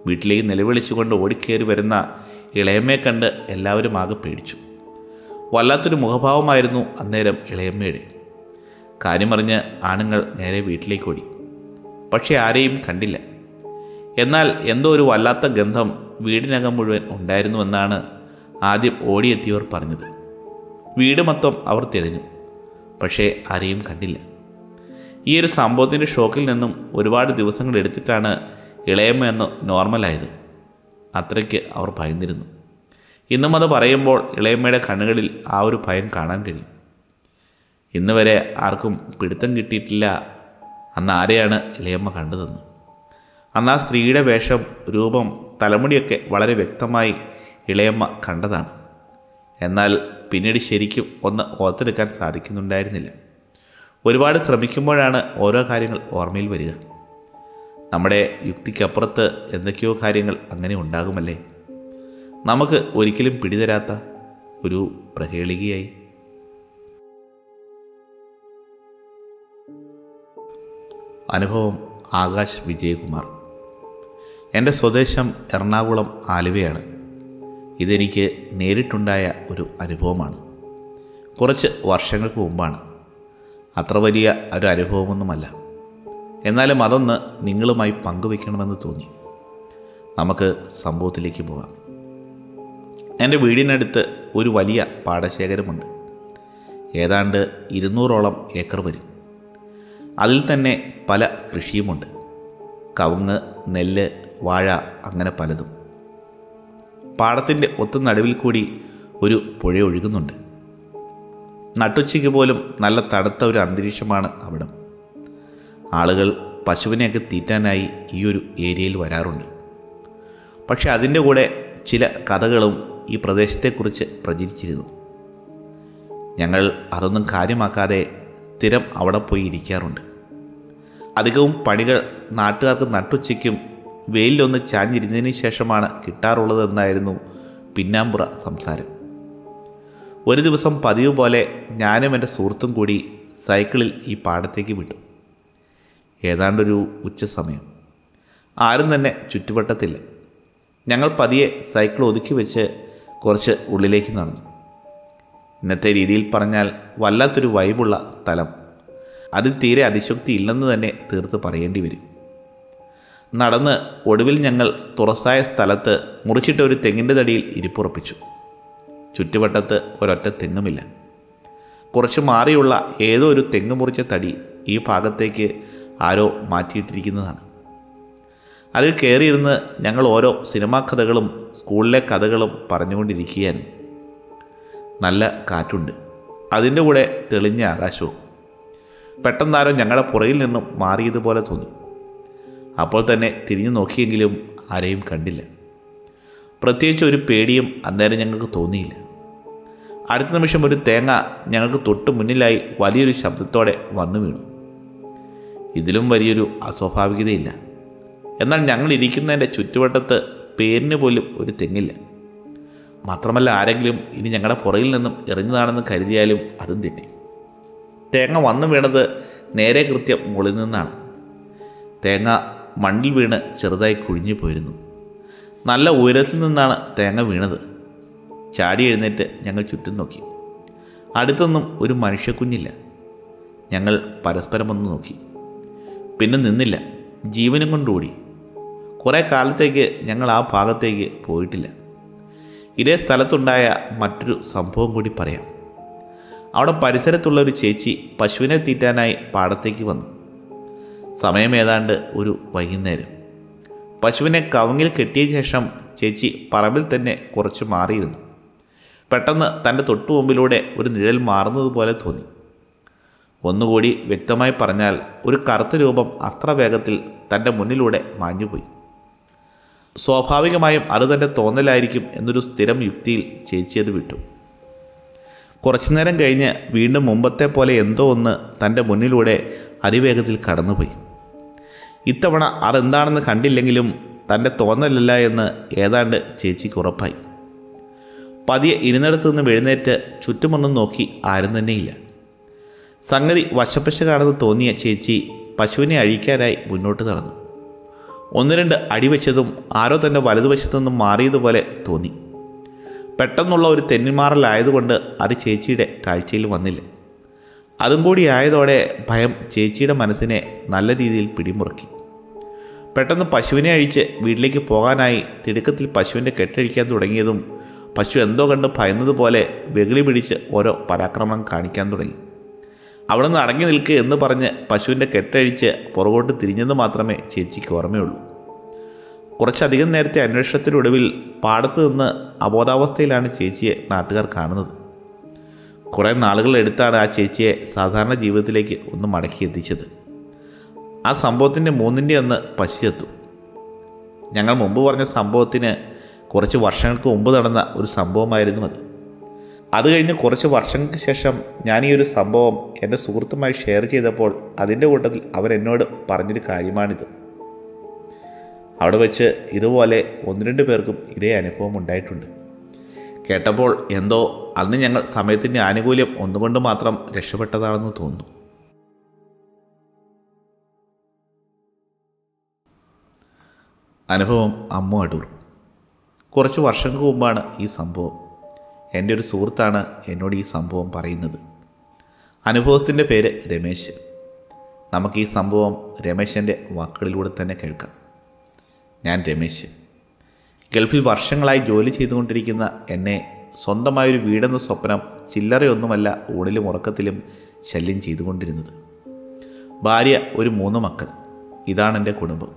വീട്ടിലേക്ക് നിലവിളിച്ചുകൊണ്ട് ഓടിക്കേറി വരുന്ന ഇളയമ്മയെ കണ്ട് എല്ലാവരും ആകെ പേടിച്ചു. വല്ലാത്തൊരു മുഖഭാവമായിരുന്നു അന്നേരം ഇളയമ്മയുടെ. കാര്യമറിഞ്ഞ് ആണുങ്ങൾ നേരെ വീട്ടിലേക്ക് ഓടി. പക്ഷെ ആരെയും കണ്ടില്ല. എന്നാൽ എന്തോ ഒരു വല്ലാത്ത ഗന്ധം വീടിനകം മുഴുവൻ ഉണ്ടായിരുന്നുവെന്നാണ് ആദ്യം ഓടിയെത്തിയവർ പറഞ്ഞത്. വീട് മൊത്തം അവർ തിരഞ്ഞു. പക്ഷേ ആരെയും കണ്ടില്ല. ഈ ഒരു സംഭവത്തിന്റെ ഷോക്കിൽ നിന്നും ഒരുപാട് ദിവസങ്ങൾ എടുത്തിട്ടാണ് ഇളയമ്മ എന്ന് നോർമലായത്. അത്രയ്ക്ക് അവർ ഭയന്നിരുന്നു. ഇന്നും അത് പറയുമ്പോൾ ഇളയമ്മയുടെ കണ്ണുകളിൽ ആ ഒരു ഭയം കാണാൻ കഴിയും. ഇന്ന് വരെ ആർക്കും പിടുത്തം കിട്ടിയിട്ടില്ല അന്ന് ആരെയാണ് ഇളയമ്മ കണ്ടതെന്ന്? അന്ന് ആ സ്ത്രീയുടെ വേഷം രൂപം തലമുടിയൊക്കെ വളരെ വ്യക്തമായി ഇളയമ്മ കണ്ടതാണ്. എന്നാൽ പിന്നീട് ശരിക്കും ഒന്ന് ഓർത്തെടുക്കാൻ സാധിക്കുന്നുണ്ടായിരുന്നില്ല. ഒരുപാട് ശ്രമിക്കുമ്പോഴാണ് ഓരോ കാര്യങ്ങൾ ഓർമ്മയിൽ വരിക. നമ്മുടെ യുക്തിക്കപ്പുറത്ത് എന്തൊക്കെയോ കാര്യങ്ങൾ അങ്ങനെ ഉണ്ടാകുമല്ലേ? നമുക്ക് ഒരിക്കലും പിടിതരാത്ത ഒരു പ്രഹേളികയായി. അനുഭവം ആകാശ് വിജയകുമാർ. എന്റെ സ്വദേശം എറണാകുളം ആലുവയാണ്. ഇതെനിക്ക് നേരിട്ടുണ്ടായ ഒരു അനുഭവമാണ്. കുറച്ച് വർഷങ്ങൾക്ക് മുമ്പാണ്. അത്ര വലിയ ഒരു അനുഭവമൊന്നുമല്ല. എന്നാലും അതൊന്ന് നിങ്ങളുമായി പങ്കുവെക്കണമെന്ന് തോന്നി. നമുക്ക് സംഭവത്തിലേക്ക് പോകാം. എന്റെ വീടിനടുത്ത് ഒരു വലിയ പാടശേഖരമുണ്ട്. ഏതാണ്ട് ഇരുന്നൂറോളം ഏക്കർ വരും. അതിൽ തന്നെ പല കൃഷിയുമുണ്ട്. കവുങ്ങ് നെല്ല് വാഴ അങ്ങനെ പലതും. പാടത്തിന്റെ ഒത്തു നടുവിൽ കൂടി ഒരു പുഴ ഒഴുകുന്നുണ്ട്. നട്ടുച്ചയ്ക്ക് പോലും നല്ല തണുത്ത ഒരു അന്തരീക്ഷമാണ് അവിടെ. ആളുകൾ പശുവിനെയൊക്കെ തീറ്റാനായി ഈ ഒരു ഏരിയയിൽ വരാറുണ്ട്. പക്ഷെ അതിന്റെ കൂടെ ചില കഥകളും ഈ പ്രദേശത്തെക്കുറിച്ച് പ്രചരിച്ചിരുന്നു. ഞങ്ങൾ അതൊന്നും കാര്യമാക്കാതെ സ്ഥിരം അവിടെ പോയി ഇരിക്കാറുണ്ട്. അധികവും പണികൾ നാട്ടുകാർക്ക് നട്ടുച്ചയ്ക്കും വെയിലൊന്ന് ചാഞ്ഞിരുന്നതിന് ശേഷമാണ് കിട്ടാറുള്ളതെന്നായിരുന്നു പിന്നാമ്പുറ സംസാരം. ഒരു ദിവസം പതിവ് പോലെ ഞാനും എന്റെ സുഹൃത്തും കൂടി സൈക്കിളിൽ ഈ പാടത്തേക്ക് വിട്ടു. ഏതാണ്ടൊരു ഉച്ച സമയം. ആരും തന്നെ ചുറ്റുവട്ടത്തില്ല. ഞങ്ങൾ പതിയെ സൈക്കിൾ ഒതുക്കി വെച്ച് കുറച്ച് ഉള്ളിലേക്ക് നടന്നു. ഇന്നത്തെ രീതിയിൽ പറഞ്ഞാൽ വല്ലാത്തൊരു വൈബുള്ള സ്ഥലം. അതിൽ തീരെ അതിശക്തി ഇല്ലെന്ന് തന്നെ തീർത്ത് പറയേണ്ടി വരും. നടന്ന് ഒടുവിൽ ഞങ്ങൾ തുറസായ സ്ഥലത്ത് മുറിച്ചിട്ട ഒരു തെങ്ങിന്റെ തടിയിൽ ഇരിപ്പുറപ്പിച്ചു. ചുറ്റുവട്ടത്ത് ഒരൊറ്റ തെങ്ങുമില്ല. കുറച്ച് മാറിയുള്ള ഏതോ ഒരു തെങ്ങ് മുറിച്ച തടി ഈ ഭാഗത്തേക്ക് ആരോ മാറ്റിയിട്ടിരിക്കുന്നതാണ്. അതിൽ കയറിയിരുന്ന് ഞങ്ങൾ ഓരോ സിനിമാ കഥകളും സ്കൂളിലെ കഥകളും പറഞ്ഞുകൊണ്ടിരിക്കുകയാണ്. നല്ല കാറ്റുണ്ട്. അതിന്റെ കൂടെ തെളിഞ്ഞ ആകാശവും. പെട്ടെന്നാരോ ഞങ്ങളുടെ പുറകിൽ നിന്നും മാറിയതുപോലെ തോന്നി. അപ്പോൾ തന്നെ തിരിഞ്ഞു നോക്കിയെങ്കിലും ആരെയും കണ്ടില്ല. പ്രത്യേകിച്ച് ഒരു പേടിയും അന്നേരം ഞങ്ങൾക്ക് തോന്നിയില്ല. അടുത്ത നിമിഷം ഒരു തേങ്ങ ഞങ്ങൾക്ക് തൊട്ട് മുന്നിലായി വലിയൊരു ശബ്ദത്തോടെ വന്നു വീണു. ഇതിലും വലിയൊരു അസ്വാഭാവികതയില്ല. എന്നാൽ ഞങ്ങൾ ഇരിക്കുന്നതിന്റെ ചുറ്റുവട്ടത്ത് പേരിന് പോലും ഒരു തെങ്ങില്ല. മാത്രമല്ല ആരെങ്കിലും ഇനി ഞങ്ങളുടെ പുറയിൽ നിന്നും എറിഞ്ഞതാണെന്ന് കരുതിയാലും അതും തെറ്റി. തേങ്ങ വന്നു വീണത് നേരെ കൃത്യം മുകളിൽ നിന്നാണ്. തേങ്ങ മണ്ണിൽ വീണ് ചെറുതായി കുഴിഞ്ഞു പോയിരുന്നു. നല്ല ഉയരത്തിൽ നിന്നാണ് തേങ്ങ വീണത്. ചാടി എഴുന്നേറ്റ് ഞങ്ങൾ ചുറ്റും നോക്കി. അടുത്തൊന്നും ഒരു മനുഷ്യക്കുഞ്ഞില്ല. ഞങ്ങൾ പരസ്പരം ഒന്ന് നോക്കി. പിന്നെ നിന്നില്ല. ജീവനും കൊണ്ടോടി കുറേ കാലത്തേക്ക് ഞങ്ങൾ ആ ഭാഗത്തേക്ക് പോയിട്ടില്ല. ഇതേ സ്ഥലത്തുണ്ടായ മറ്റൊരു സംഭവം കൂടി പറയാം. അവിടെ പരിസരത്തുള്ള ഒരു ചേച്ചി പശുവിനെ തീറ്റാനായി പാടത്തേക്ക് വന്നു. സമയം ഏതാണ്ട് ഒരു വൈകുന്നേരം. പശുവിനെ കവങ്ങിൽ കെട്ടിയ ശേഷം ചേച്ചി പറമ്പിൽ തന്നെ കുറച്ച് മാറിയിരുന്നു. പെട്ടെന്ന് തന്റെ തൊട്ടു മുമ്പിലൂടെ ഒരു നിഴൽ മാറുന്നതുപോലെ തോന്നി. ഒന്നുകൂടി വ്യക്തമായി പറഞ്ഞാൽ ഒരു കറുത്ത രൂപം അത്ര വേഗത്തിൽ തന്റെ മുന്നിലൂടെ മാഞ്ഞുപോയി. സ്വാഭാവികമായും അത് തന്റെ തോന്നലായിരിക്കും എന്നൊരു സ്ഥിരം യുക്തിയിൽ ചേച്ചി അത് വിട്ടു. കുറച്ചു നേരം കഴിഞ്ഞ് വീണ്ടും മുമ്പത്തെ പോലെ എന്തോ ഒന്ന് തന്റെ മുന്നിലൂടെ അതിവേഗത്തിൽ കടന്നുപോയി. ഇത്തവണ അതെന്താണെന്ന് കണ്ടില്ലെങ്കിലും തന്റെ തോന്നലല്ല എന്ന് ഏതാണ്ട് ചേച്ചിക്ക് ഉറപ്പായി. പതിയെ ഇരുന്നിടത്തു നിന്നും എഴുന്നേറ്റ് ചുറ്റുമൊന്നും നോക്കി ആരും തന്നെയില്ല. സംഗതി വശപ്പശകാണെന്ന് തോന്നിയ ചേച്ചി പശുവിനെ അഴിക്കാനായി മുന്നോട്ട് നടന്നു. ഒന്ന് രണ്ട് അടിവെച്ചതും ആരോ തന്റെ വലതുവശത്തു നിന്നും മാറിയതുപോലെ തോന്നി. പെട്ടെന്നുള്ള ഒരു തെന്നിമാറലായതുകൊണ്ട് അത് ചേച്ചിയുടെ കാഴ്ചയിൽ വന്നില്ല. അതും കൂടി ആയതോടെ ഭയം ചേച്ചിയുടെ മനസ്സിനെ നല്ല രീതിയിൽ പിടിമുറുക്കി. പെട്ടെന്ന് പശുവിനെ അഴിച്ച് വീട്ടിലേക്ക് പോകാനായി തിടുക്കത്തിൽ പശുവിന്റെ കെട്ടഴിക്കാൻ തുടങ്ങിയതും പശു എന്തോ കണ്ട് ഭയന്നതുപോലെ വെകിളി പിടിച്ച് ഓരോ പരാക്രമണം കാണിക്കാൻ തുടങ്ങി. അവിടെ നിന്ന് അടങ്ങി നിൽക്കുക എന്ന് പറഞ്ഞ് പശുവിന്റെ കെട്ടഴിച്ച് പുറകോട്ട് തിരിഞ്ഞെന്ന് മാത്രമേ ചേച്ചിക്ക് ഓർമ്മയുള്ളൂ. കുറച്ചധികം നേരത്തെ അന്വേഷണത്തിനൊടുവിൽ പാടത്ത് നിന്ന് അബോധാവസ്ഥയിലാണ് ചേച്ചിയെ നാട്ടുകാർ കാണുന്നത്. കുറേ നാളുകൾ എടുത്താണ് ആ ചേച്ചിയെ സാധാരണ ജീവിതത്തിലേക്ക് ഒന്ന് മടക്കി എത്തിച്ചത്. ആ സംഭവത്തിന്റെ മൂന്നിന്റെ അന്ന് പശു ചത്തു. ഞങ്ങൾ മുമ്പ് പറഞ്ഞ സംഭവത്തിന് കുറച്ച് വർഷങ്ങൾക്ക് മുമ്പ് നടന്ന ഒരു സംഭവമായിരുന്നു അത്. അത് കഴിഞ്ഞ് കുറച്ച് വർഷങ്ങൾക്ക് ശേഷം ഞാൻ ഈ ഒരു സംഭവം എന്റെ സുഹൃത്തുമായി ഷെയർ ചെയ്തപ്പോൾ അതിന്റെ കൂട്ടത്തിൽ അവൻ എന്നോട് പറഞ്ഞൊരു കാര്യമാണിത്. അവിടെ വെച്ച് ഇതുപോലെ ഒന്ന് രണ്ട് പേർക്കും ഇതേ അനുഭവം ഉണ്ടായിട്ടുണ്ട്. കേട്ടപ്പോൾ എന്തോ അന്ന് ഞങ്ങൾ സമയത്തിന്റെ ആനുകൂല്യം ഒന്നുകൊണ്ട് മാത്രം രക്ഷപ്പെട്ടതാണെന്ന് തോന്നുന്നു. അനുഭവം അമ്മ അടൂർ. കുറച്ച് വർഷങ്ങൾക്ക് മുമ്പാണ് ഈ സംഭവം. എന്റെ ഒരു സുഹൃത്താണ് എന്നോട് ഈ സംഭവം പറയുന്നത്. അനുഭവത്തിന്റെ പേര് രമേശ്. നമുക്ക് ഈ സംഭവം രമേശന്റെ വാക്കുകളിലൂടെ തന്നെ കേൾക്കാം. ഞാൻ രമേശ്. ഗൾഫിൽ വർഷങ്ങളായി ജോലി ചെയ്തുകൊണ്ടിരിക്കുന്ന എന്നെ സ്വന്തമായൊരു വീടെന്ന സ്വപ്നം ചില്ലറയൊന്നുമല്ല ഊണിലും ഉറക്കത്തിലും ശല്യം ചെയ്തുകൊണ്ടിരുന്നത്. ഭാര്യ ഒരു മൂന്ന് മക്കൾ. ഇതാണ് എന്റെ കുടുംബം.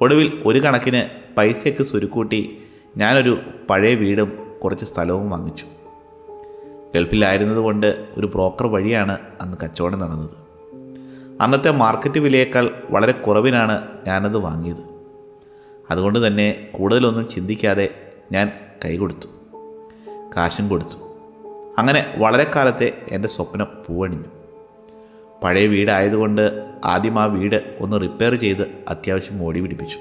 ഒടുവിൽ ഒരു കണക്കിന് പൈസയൊക്കെ സുരുക്കൂട്ടി ഞാനൊരു പഴയ വീടും കുറച്ച് സ്ഥലവും വാങ്ങിച്ചു. ഗൾഫിലായിരുന്നതുകൊണ്ട് ഒരു ബ്രോക്കർ വഴിയാണ് അന്ന് കച്ചവടം നടന്നത്. അന്നത്തെ മാർക്കറ്റ് വിലയേക്കാൾ വളരെ കുറവിനാണ് ഞാനത് വാങ്ങിയത്. അതുകൊണ്ട് തന്നെ കൂടുതലൊന്നും ചിന്തിക്കാതെ ഞാൻ കൈ കൊടുത്തു. കാശും കൊടുത്തു. അങ്ങനെ വളരെ കാലത്തെ എന്റെ സ്വപ്നം പൂവണിഞ്ഞു. പഴയ വീടായതുകൊണ്ട് ആദ്യം ആ വീട് ഒന്ന് റിപ്പയർ ചെയ്ത് അത്യാവശ്യം ഓടി പിടിപ്പിച്ചു.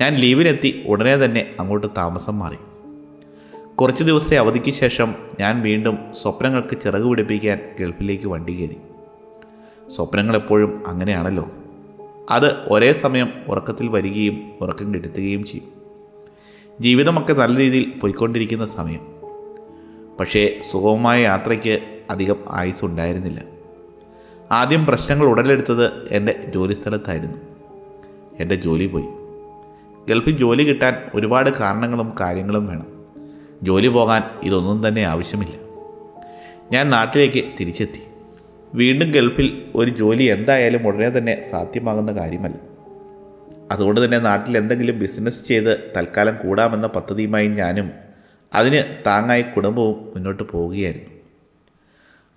ഞാൻ ലീവിനെത്തി ഉടനെ തന്നെ അങ്ങോട്ട് താമസം മാറി. കുറച്ച് ദിവസത്തെ അവധിക്ക് ശേഷം ഞാൻ വീണ്ടും സ്വപ്നങ്ങൾക്ക് ചിറക് പിടിപ്പിക്കാൻ ഗൾഫിലേക്ക് വണ്ടി കയറി. സ്വപ്നങ്ങൾ എപ്പോഴും അങ്ങനെയാണല്ലോ. അത് ഒരേ സമയം ഉറക്കത്തിൽ വരികയും ഉറക്കം കെടുത്തുകയും ചെയ്യും. ജീവിതമൊക്കെ നല്ല രീതിയിൽ പോയിക്കൊണ്ടിരിക്കുന്ന സമയം. പക്ഷേ സുഗമമായ യാത്രയ്ക്ക് അധികം ആയുസ് ഉണ്ടായിരുന്നില്ല. ആദ്യം പ്രശ്നങ്ങൾ ഉടലെടുത്തത് എന്റെ ജോലിസ്ഥലത്തായിരുന്നു. എന്റെ ജോലി പോയി. ഗൾഫിൽ ജോലി കിട്ടാൻ ഒരുപാട് കാരണങ്ങളും കാര്യങ്ങളും വേണം. ജോലി പോകാൻ ഇതൊന്നും തന്നെ ആവശ്യമില്ല. ഞാൻ നാട്ടിലേക്ക് തിരിച്ചെത്തി. വീണ്ടും ഗൾഫിൽ ഒരു ജോലി എന്തായാലും ഉടനെ തന്നെ സാധ്യമാകുന്ന കാര്യമല്ല. അതുകൊണ്ട് തന്നെ നാട്ടിൽ എന്തെങ്കിലും ബിസിനസ് ചെയ്ത് തൽക്കാലം കൂടാമെന്ന പദ്ധതിയുമായി ഞാനും അതിന് താങ്ങായി കുടുംബവും മുന്നോട്ട് പോവുകയായിരുന്നു.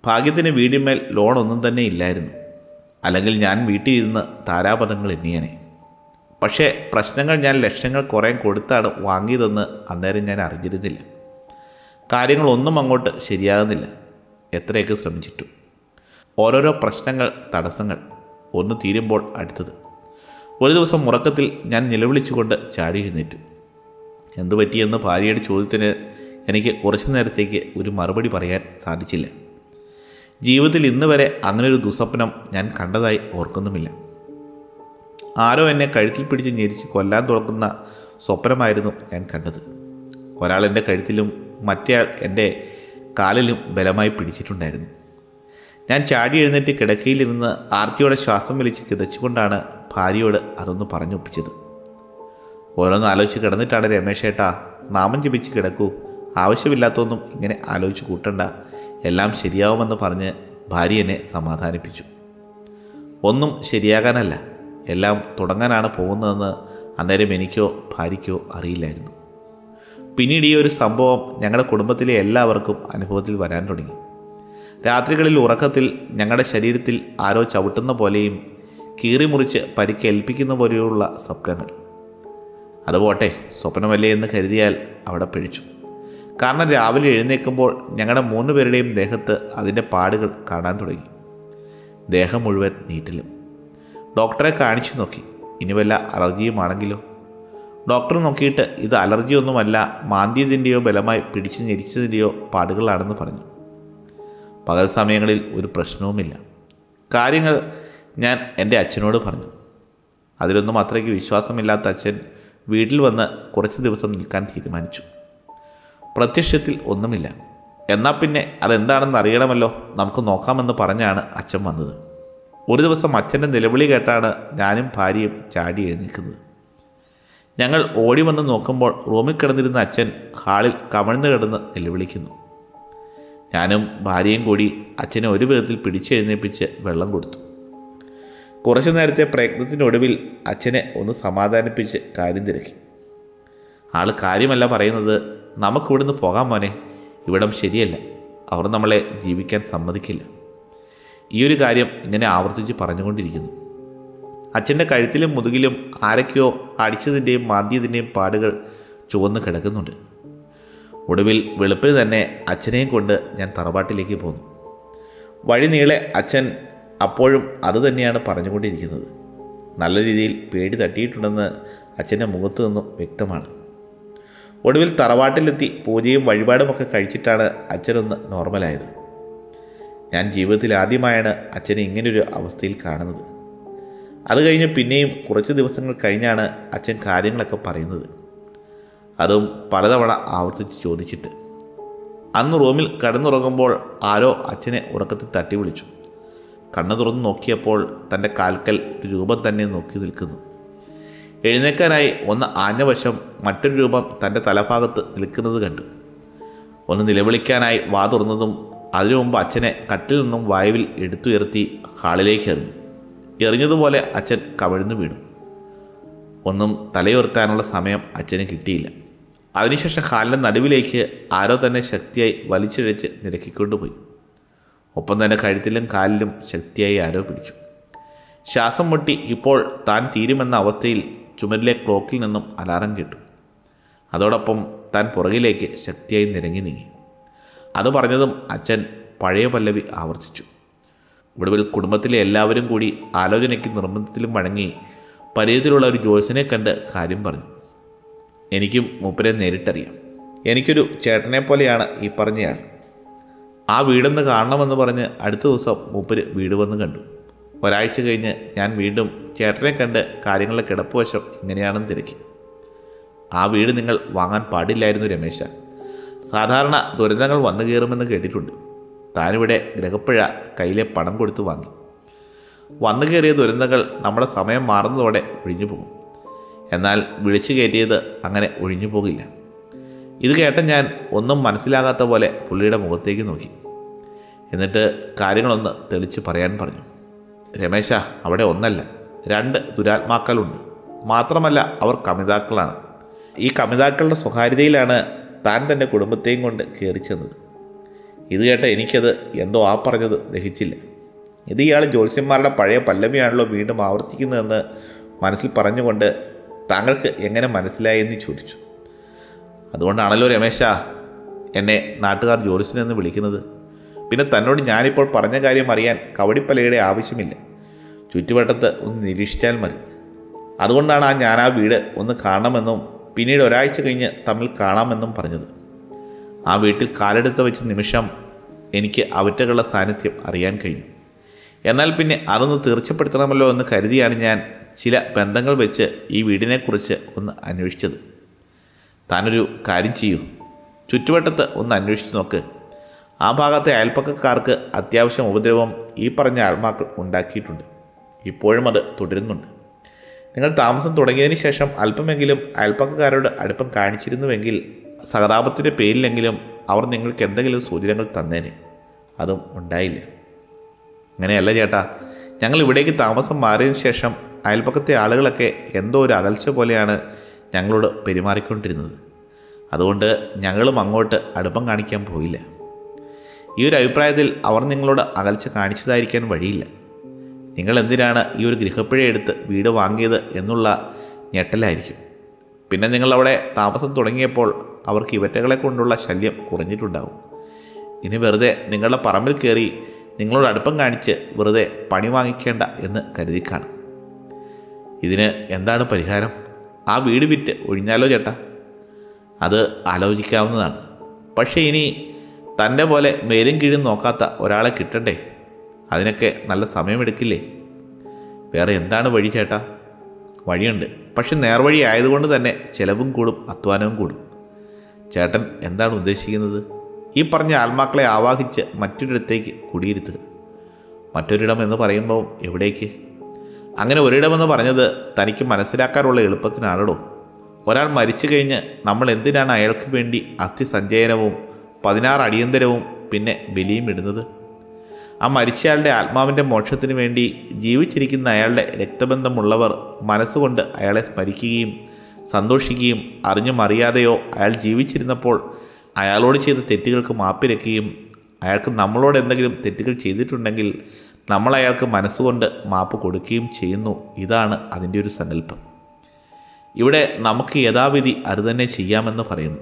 ഭാഗ്യത്തിന് വീടിന്മേൽ ലോണൊന്നും തന്നെ ഇല്ലായിരുന്നു. അല്ലെങ്കിൽ ഞാൻ വീട്ടിൽ ഇരുന്ന് താരാപഥങ്ങൾ എണ്ണിയനെ. പക്ഷേ പ്രശ്നങ്ങൾ ഞാൻ ലക്ഷങ്ങൾ കുറേ കൊടുത്താണ് വാങ്ങിയതെന്ന് അന്നേരം ഞാൻ അറിഞ്ഞിരുന്നില്ല. കാര്യങ്ങളൊന്നും അങ്ങോട്ട് ശരിയാകുന്നില്ല. എത്രയൊക്കെ ശ്രമിച്ചിട്ടും. ഓരോരോ പ്രശ്നങ്ങൾ തടസ്സങ്ങൾ ഒന്ന് തീരുമ്പോൾ അടുത്തത്. ഒരു ദിവസം ഉറക്കത്തിൽ ഞാൻ നിലവിളിച്ചുകൊണ്ട് ചാടി എഴുന്നേറ്റു. എന്തു പറ്റിയെന്ന് ഭാര്യയുടെ ചോദ്യത്തിന് എനിക്ക് കുറച്ചു നേരത്തേക്ക് ഒരു മറുപടി പറയാൻ സാധിച്ചില്ല. ജീവിതത്തിൽ ഇന്ന് വരെ അങ്ങനൊരു ദുസ്വപ്നം ഞാൻ കണ്ടതായി ഓർക്കുന്നുമില്ല. ആരോ എന്നെ കഴുത്തിൽ പിടിച്ച് ഞെരിച്ച് കൊല്ലാൻ തുറക്കുന്ന സ്വപ്നമായിരുന്നു ഞാൻ കണ്ടത്. ഒരാൾ എന്റെ കഴുത്തിലും മറ്റേയാൾ എന്റെ കാലിലും ബലമായി പിടിച്ചിട്ടുണ്ടായിരുന്നു. ഞാൻ ചാടി എഴുന്നേറ്റ് കിടക്കയിലിരുന്ന് ആർത്തിയോടെ ശ്വാസം വലിച്ച് കിതച്ചുകൊണ്ടാണ് ഭാര്യയോട് അതൊന്ന് പറഞ്ഞൊപ്പിച്ചത്. ഓരോന്ന് ആലോചിച്ച് കിടന്നിട്ടാണ് രമേശേട്ടാ നാമം ജപിച്ച് കിടക്കൂ. ആവശ്യമില്ലാത്തൊന്നും ഇങ്ങനെ ആലോചിച്ച് കൂട്ടണ്ട. എല്ലാം ശരിയാവുമെന്ന് പറഞ്ഞ് ഭാര്യ എന്നെ സമാധാനിപ്പിച്ചു. ഒന്നും ശരിയാകാനല്ല എല്ലാം തുടങ്ങാനാണ് പോകുന്നതെന്ന് അന്നേരം എനിക്കോ ഭാര്യയ്ക്കോ അറിയില്ലായിരുന്നു. പിന്നീട് ഈ ഒരു സംഭവം ഞങ്ങളുടെ കുടുംബത്തിലെ എല്ലാവർക്കും അനുഭവത്തിൽ വരാൻ തുടങ്ങി. രാത്രികളിൽ ഉറക്കത്തിൽ ഞങ്ങളുടെ ശരീരത്തിൽ ആരോ ചവിട്ടുന്ന പോലെയും കീറിമുറിച്ച് പരിക്കേൽപ്പിക്കുന്ന പോലെയുള്ള സ്വപ്നങ്ങൾ. അതുപോട്ടെ സ്വപ്നമല്ലേ എന്ന് കരുതിയാൽ അവിടെ പിഴിച്ചു. കാരണം രാവിലെ എഴുന്നേൽക്കുമ്പോൾ ഞങ്ങളുടെ മൂന്ന് പേരുടെയും ദേഹത്ത് അതിന്റെ പാടുകൾ കാണാൻ തുടങ്ങി. ദേഹം മുഴുവൻ നീറ്റിലും. ഡോക്ടറെ കാണിച്ചു നോക്കി. ഇനി വല്ല അലർജിയുമാണെങ്കിലോ ഡോക്ടർ നോക്കിയിട്ട് ഇത് അലർജിയൊന്നുമല്ല മാന്തിയതിന്റെയോ ബലമായി പിടിച്ചു ഞെരിച്ചതിന്റെയോ പാടുകളാണെന്ന് പറഞ്ഞു. പകൽ സമയങ്ങളിൽ ഒരു പ്രശ്നവുമില്ല. കാര്യങ്ങൾ ഞാൻ എന്റെ അച്ഛനോട് പറഞ്ഞു. അതിലൊന്നും അത്രയ്ക്ക് വിശ്വാസമില്ലാത്ത അച്ഛൻ വീട്ടിൽ വന്ന് കുറച്ച് ദിവസം നിൽക്കാൻ തീരുമാനിച്ചു. പ്രത്യക്ഷത്തിൽ ഒന്നുമില്ല. എന്നാൽ പിന്നെ അതെന്താണെന്ന് അറിയണമല്ലോ. നമുക്ക് നോക്കാമെന്ന് പറഞ്ഞാണ് അച്ഛൻ വന്നത്. ഒരു ദിവസം അച്ഛന്റെ നിലവിളി കേട്ടാണ് ഞാനും ഭാര്യയും ചാടി എഴുന്നേൽക്കുന്നത്. ഞങ്ങൾ ഓടി വന്ന് നോക്കുമ്പോൾ റൂമിൽ കിടന്നിരുന്ന അച്ഛൻ ഹാളിൽ കമഴ്ന്നു കിടന്ന് നിലവിളിക്കുന്നു. ഞാനും ഭാര്യയും കൂടി അച്ഛനെ ഒരു വിധത്തിൽ പിടിച്ചെഴുന്നേൽപ്പിച്ച് വെള്ളം കൊടുത്തു. കുറച്ചു നേരത്തെ പ്രയത്നത്തിനൊടുവിൽ അച്ഛനെ ഒന്ന് സമാധാനിപ്പിച്ച് കാര്യം തിരക്കി. ആൾ കാര്യമല്ല പറയുന്നത് നമുക്കിവിടുന്ന് പോകാൻ മോനെ. ഇവിടം ശരിയല്ല. അവർ നമ്മളെ ജീവിക്കാൻ സമ്മതിക്കില്ല. ഈ ഒരു കാര്യം ഇങ്ങനെ ആവർത്തിച്ച് പറഞ്ഞുകൊണ്ടിരിക്കുന്നു. അച്ഛന്റെ കഴുത്തിലും മുതുകിലും ആരൊക്കെയോ അടിച്ചതിന്റെയും മാന്തിയതിന്റെയും പാടുകൾ ചുവന്ന് കിടക്കുന്നുണ്ട്. ഒടുവിൽ വെളുപ്പിന് തന്നെ അച്ഛനെയും കൊണ്ട് ഞാൻ തറവാട്ടിലേക്ക് പോന്നു. വഴി നീളെ അച്ഛൻ അപ്പോഴും അതുതന്നെയാണ് പറഞ്ഞുകൊണ്ടിരിക്കുന്നത്. നല്ല രീതിയിൽ പേടി തട്ടിയിട്ടുണ്ടെന്ന് അച്ഛന്റെ മുഖത്തു നിന്നും വ്യക്തമാണ്. ഒടുവിൽ തറവാട്ടിലെത്തി പൂജയും വഴിപാടുമൊക്കെ കഴിച്ചിട്ടാണ് അച്ഛനൊന്ന് നോർമലായത്. ഞാൻ ജീവിതത്തിൽ ആദ്യമായാണ് അച്ഛനെ ഇങ്ങനൊരു അവസ്ഥയിൽ കാണുന്നത്. അത് കഴിഞ്ഞ് പിന്നെയും കുറച്ച് ദിവസങ്ങൾ കഴിഞ്ഞാണ് അച്ഛൻ കാര്യങ്ങളൊക്കെ പറയുന്നത്. അതും പലതവണ ആവർത്തിച്ച് ചോദിച്ചിട്ട്. അന്ന് റൂമിൽ കിടന്നുറങ്ങുമ്പോൾ ആരോ അച്ഛനെ ഉറക്കത്തിൽ തട്ടി വിളിച്ചു. കണ്ണു തുറന്നു നോക്കിയപ്പോൾ തന്റെ കാൽക്കൽ ഒരു രൂപം തന്നെ നോക്കി നിൽക്കുന്നു. എഴുന്നേക്കാനായി ഒന്ന് ആഞ്ഞവശം മറ്റൊരു രൂപം തന്റെ തലഭാഗത്ത് നിൽക്കുന്നത് കണ്ടു. ഒന്ന് നിലവിളിക്കാനായി വാ തുറന്നതും അതിനു മുമ്പ് അച്ഛനെ കട്ടിൽ നിന്നും വായുവിൽ എടുത്തുയർത്തി ഹാളിലേക്ക് എറിഞ്ഞു. എറിഞ്ഞതുപോലെ അച്ഛൻ കവിഴ്ന്നു വീണു. ഒന്നും തലയുയർത്താനുള്ള സമയം അച്ഛന് കിട്ടിയില്ല. അതിനുശേഷം ഹാലിന്റെ നടുവിലേക്ക് ആരോ തന്നെ ശക്തിയായി വലിച്ചിഴച്ച് നിരക്കിക്കൊണ്ടുപോയി. ഒപ്പം തന്നെ കഴുത്തിലും കാലിലും ശക്തിയായി ആരോ പിടിച്ചു. ശ്വാസം മുട്ടി ഇപ്പോൾ താൻ തീരുമെന്ന അവസ്ഥയിൽ ചുമരിലെ ക്ലോക്കിൽ നിന്നും അലാറം കേട്ടു. അതോടൊപ്പം താൻ പുറകിലേക്ക് ശക്തിയായി നിരങ്ങി നീങ്ങി. അത് പറഞ്ഞതും അച്ഛൻ പഴയ പല്ലവി ആവർത്തിച്ചു. ഒടുവിൽ കുടുംബത്തിലെ എല്ലാവരും കൂടി ആലോചനയ്ക്ക് നിർബന്ധത്തിലും വഴങ്ങി പരിചയത്തിലുള്ള ഒരു ജോത്സ്യനെ കണ്ട് കാര്യം പറഞ്ഞു. എനിക്കും മൂപ്പരെ നേരിട്ടറിയാം. എനിക്കൊരു ചേട്ടനെ പോലെയാണ് ഈ പറഞ്ഞയാൾ. ആ വീടൊന്ന് കാണണമെന്ന് പറഞ്ഞ് അടുത്ത ദിവസം മൂപ്പര് വീട് വന്ന് കണ്ടു. ഒരാഴ്ച കഴിഞ്ഞ് ഞാൻ വീണ്ടും ചേട്ടനെ കണ്ട് കാര്യങ്ങളുടെ കിടപ്പുവശം ഇങ്ങനെയാണെന്ന് തിരക്കി. ആ വീട് നിങ്ങൾ വാങ്ങാൻ പാടില്ലായിരുന്നു രമേശ. സാധാരണ ദുരന്തങ്ങൾ വന്നു കയറുമെന്ന് കേട്ടിട്ടുണ്ട്. താനിവിടെ ഗ്രഹപ്പുഴ കയ്യിലെ പണം കൊടുത്തു വാങ്ങി. വന്നു കയറിയ ദുരന്തങ്ങൾ നമ്മുടെ സമയം മാറുന്നതോടെ ഒഴിഞ്ഞു പോകും എന്നാൽ വിളിച്ചു കയറ്റിയത് അങ്ങനെ ഒഴിഞ്ഞു പോകില്ല. ഇത് കേട്ട ഞാൻ ഒന്നും മനസ്സിലാകാത്ത പോലെ പുള്ളിയുടെ മുഖത്തേക്ക് നോക്കി. എന്നിട്ട് കാര്യങ്ങളൊന്ന് തെളിച്ച് പറയാൻ പറഞ്ഞു. രമേശ അവിടെ ഒന്നല്ല രണ്ട് ദുരാത്മാക്കളുണ്ട്. മാത്രമല്ല അവർ കമിതാക്കളാണ്. ഈ കമിതാക്കളുടെ സ്വകാര്യതയിലാണ് താൻ തന്റെ കുടുംബത്തെയും കൊണ്ട് കയറി ചെന്നത്. ഇത് കേട്ട എനിക്കത് എന്തോ ആ പറഞ്ഞത് ദഹിച്ചില്ല. ഇത് ഇയാൾ ജ്യോത്സ്യന്മാരുടെ പഴയ പല്ലവിയാണല്ലോ വീണ്ടും ആവർത്തിക്കുന്നതെന്ന് മനസ്സിൽ പറഞ്ഞുകൊണ്ട് താങ്കൾക്ക് എങ്ങനെ മനസ്സിലായി എന്ന് ചോദിച്ചു. അതുകൊണ്ടാണല്ലോ രമേശ എന്നെ നാട്ടുകാർ ജോലിസിനെന്ന് വിളിക്കുന്നത്. പിന്നെ തന്നോട് ഞാനിപ്പോൾ പറഞ്ഞ കാര്യം അറിയാൻ കവടിപ്പലയുടെ ആവശ്യമില്ല. ചുറ്റുവട്ടത്ത് ഒന്ന് നിരീക്ഷിച്ചാൽ മതി. അതുകൊണ്ടാണ് ആ ഞാൻ ആ വീട് ഒന്ന് കാണണമെന്നും പിന്നീട് ഒരാഴ്ച കഴിഞ്ഞ് തമ്മിൽ കാണാമെന്നും പറഞ്ഞത്. ആ വീട്ടിൽ കാലെടുത്ത് വെച്ച നിമിഷം എനിക്ക് അവറ്റകളുടെ സാന്നിധ്യം അറിയാൻ കഴിഞ്ഞു. എന്നാൽ പിന്നെ അതൊന്ന് തീർച്ചപ്പെടുത്തണമല്ലോ എന്ന് കരുതിയാണ് ഞാൻ ചില ബന്ധങ്ങൾ വെച്ച് ഈ വീടിനെക്കുറിച്ച് ഒന്ന് അന്വേഷിച്ചത്. താനൊരു കാര്യം ചെയ്യൂ. ചുറ്റുവട്ടത്ത് ഒന്ന് അന്വേഷിച്ച് നോക്ക്. ആ ഭാഗത്തെ അയൽപ്പക്കക്കാർക്ക് അത്യാവശ്യം ഉപദ്രവം ഈ പറഞ്ഞ ആത്മാക്കൾ ഉണ്ടാക്കിയിട്ടുണ്ട്. ഇപ്പോഴും അത് തുടരുന്നുണ്ട്. നിങ്ങൾ താമസം തുടങ്ങിയതിന് ശേഷം അല്പമെങ്കിലും അയൽപ്പക്കക്കാരോട് അടുപ്പം കാണിച്ചിരുന്നുവെങ്കിൽ സഹതാപത്തിന്റെ പേരിലെങ്കിലും അവർ നിങ്ങൾക്ക് എന്തെങ്കിലും സൂചനകൾ തന്നേനെ. അതും ഉണ്ടായില്ല. അങ്ങനെയല്ല ചേട്ടാ. ഞങ്ങൾ ഇവിടേക്ക് താമസം മാറിയതിന് ശേഷം അയൽപ്പക്കത്തെ ആളുകളൊക്കെ എന്തോ ഒരു അകൽച്ച പോലെയാണ് ഞങ്ങളോട് പെരുമാറിക്കൊണ്ടിരുന്നത്. അതുകൊണ്ട് ഞങ്ങളും അങ്ങോട്ട് അടുപ്പം കാണിക്കാൻ പോയില്ല. ഈ ഒരു അഭിപ്രായത്തിൽ അവർ നിങ്ങളോട് അകൽച്ച കാണിച്ചതായിരിക്കാൻ വഴിയില്ല. നിങ്ങൾ എന്തിനാണ് ഈ ഒരു ഗൃഹപ്പിഴ എടുത്ത് വീട് വാങ്ങിയത് എന്നുള്ള ഞെട്ടലായിരിക്കും. പിന്നെ നിങ്ങളവിടെ താമസം തുടങ്ങിയപ്പോൾ അവർക്ക് ഇവറ്റകളെ കൊണ്ടുള്ള ശല്യം കുറഞ്ഞിട്ടുണ്ടാവും. ഇനി വെറുതെ നിങ്ങളുടെ പറമ്പിൽ കയറി നിങ്ങളോട് അടുപ്പം കാണിച്ച് വെറുതെ പണി വാങ്ങിക്കേണ്ട എന്ന് കരുതി കാണും ഇതിന് എന്താണ് പരിഹാരം? ആ വീട് വിറ്റ് ഒഴിഞ്ഞാലോ ചേട്ടാ? അത് ആലോചിക്കാവുന്നതാണ്. പക്ഷേ ഇനി തന്റെ പോലെ മേലും കീഴും നോക്കാത്ത ഒരാളെ കിട്ടണ്ടേ? അതിനൊക്കെ നല്ല സമയമെടുക്കില്ലേ? വേറെ എന്താണ് വഴി ചേട്ടാ? വഴിയുണ്ട്. പക്ഷെ നേർവഴി ആയതുകൊണ്ട് തന്നെ ചിലവും കൂടും അധ്വാനവും കൂടും. ചേട്ടൻ എന്താണ് ഉദ്ദേശിക്കുന്നത്? ഈ പറഞ്ഞ ആത്മാക്കളെ ആവാഹിച്ച് മറ്റൊരിടത്തേക്ക് കുടിയിരുത്തുക. മറ്റൊരിടം എന്ന് പറയുമ്പോൾ എവിടേക്ക്? അങ്ങനെ ഒരിടമെന്ന് പറഞ്ഞത് തനിക്ക് മനസ്സിലാക്കാനുള്ള എളുപ്പത്തിനാണല്ലോ ഒരാൾ മരിച്ചു കഴിഞ്ഞ് നമ്മൾ എന്തിനാണ് അയാൾക്ക് വേണ്ടി അസ്ഥി സഞ്ചയനവും പതിനാറ് അടിയന്തരവും പിന്നെ ബലിയും ഇടുന്നത്? ആ മരിച്ചയാളുടെ ആത്മാവിന്റെ മോക്ഷത്തിന് വേണ്ടി ജീവിച്ചിരിക്കുന്ന അയാളുടെ രക്തബന്ധമുള്ളവർ മനസ്സുകൊണ്ട് അയാളെ സ്മരിക്കുകയും സന്തോഷിക്കുകയും അറിഞ്ഞും അറിയാതെയോ അയാൾ ജീവിച്ചിരുന്നപ്പോൾ അയാളോട് ചെയ്ത തെറ്റുകൾക്ക് മാപ്പിരക്കുകയും അയാൾക്ക് നമ്മളോട് എന്തെങ്കിലും തെറ്റുകൾ ചെയ്തിട്ടുണ്ടെങ്കിൽ നമ്മൾ അയാൾക്ക് മനസ്സുകൊണ്ട് മാപ്പ് കൊടുക്കുകയും ചെയ്യുന്നു. ഇതാണ് അതിന്റെ ഒരു സങ്കല്പം. ഇവിടെ നമുക്ക് യഥാവിധി അത് തന്നെ ചെയ്യാമെന്ന് പറയുന്നു.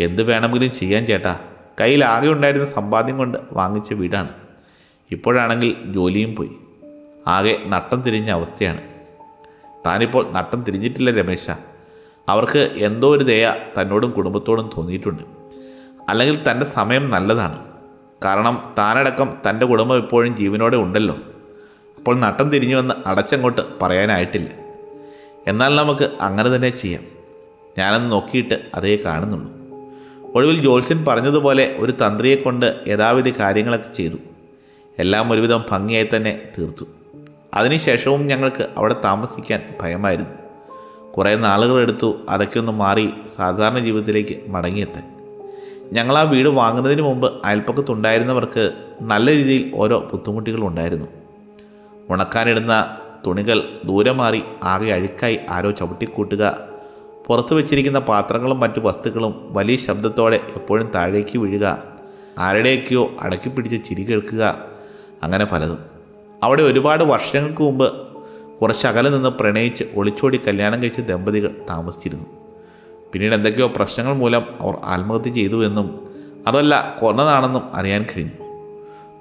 എന്ത് വേണമെങ്കിലും ചെയ്യാൻ ചേട്ടാ. കയ്യിൽ ആകെ ഉണ്ടായിരുന്ന സമ്പാദ്യം കൊണ്ട് വാങ്ങിച്ച വീടാണ്. ഇപ്പോഴാണെങ്കിൽ ജോലിയും പോയി. ആകെ നട്ടം തിരിഞ്ഞ അവസ്ഥയാണ്. താനിപ്പോൾ നട്ടം തിരിഞ്ഞിട്ടില്ല രമേശ. അവർക്ക് എന്തോ ഒരു ദയ തന്നോടും കുടുംബത്തോടും തോന്നിയിട്ടുണ്ട്. അല്ലെങ്കിൽ തന്റെ സമയം നല്ലതാണ്. കാരണം താനടക്കം തന്റെ കുടുംബം ഇപ്പോഴും ജീവനോടെ ഉണ്ടല്ലോ. അപ്പോൾ നട്ടം തിരിഞ്ഞുവെന്ന് അടച്ചങ്ങോട്ട് പറയാനായിട്ടില്ല. എന്നാൽ നമുക്ക് അങ്ങനെ തന്നെ ചെയ്യാം. ഞാനൊന്ന് നോക്കിയിട്ട് അതേ കാണുന്നുള്ളൂ. ഒടുവിൽ ജോത്സ്യൻ പറഞ്ഞതുപോലെ ഒരു തന്ത്രിയെ കൊണ്ട് യഥാവിധി കാര്യങ്ങളൊക്കെ ചെയ്തു. എല്ലാം ഒരുവിധം ഭംഗിയായി തന്നെ തീർത്തു. അതിനുശേഷവും ഞങ്ങൾക്ക് അവിടെ താമസിക്കാൻ ഭയമായിരുന്നു. കുറേ നാളുകളെടുത്തു അതൊക്കെ ഒന്ന് മാറി സാധാരണ ജീവിതത്തിലേക്ക് മടങ്ങിയെത്താൻ. ഞങ്ങൾ ആ വീട് വാങ്ങുന്നതിന് മുമ്പ് അയൽപ്പക്കത്തുണ്ടായിരുന്നവർക്ക് നല്ല രീതിയിൽ ഓരോ ബുദ്ധിമുട്ടുകളുണ്ടായിരുന്നു. ഉണക്കാനിടുന്ന തുണികൾ ദൂരെ മാറി ആകെ അഴുക്കായി ആരോ ചവിട്ടിക്കൂട്ടുക പുറത്തു വെച്ചിരിക്കുന്ന പാത്രങ്ങളും മറ്റു വസ്തുക്കളും വലിയ ശബ്ദത്തോടെ എപ്പോഴും താഴേക്ക് വീഴുക ആരുടെയൊക്കെയോ അടക്കി പിടിച്ച് ചിരി കേൾക്കുക അങ്ങനെ പലതും. അവിടെ ഒരുപാട് വർഷങ്ങൾക്ക് മുമ്പ് കുറച്ചകലെ നിന്ന് പ്രണയിച്ച് ഒളിച്ചോടി കല്യാണം കഴിച്ച ദമ്പതികൾ താമസിച്ചിരുന്നു. പിന്നീട് എന്തൊക്കെയോ പ്രശ്നങ്ങൾ മൂലം അവർ ആത്മഹത്യ ചെയ്തു എന്നും അതല്ല കൊന്നതാണെന്നും അറിയാൻ കഴിഞ്ഞു.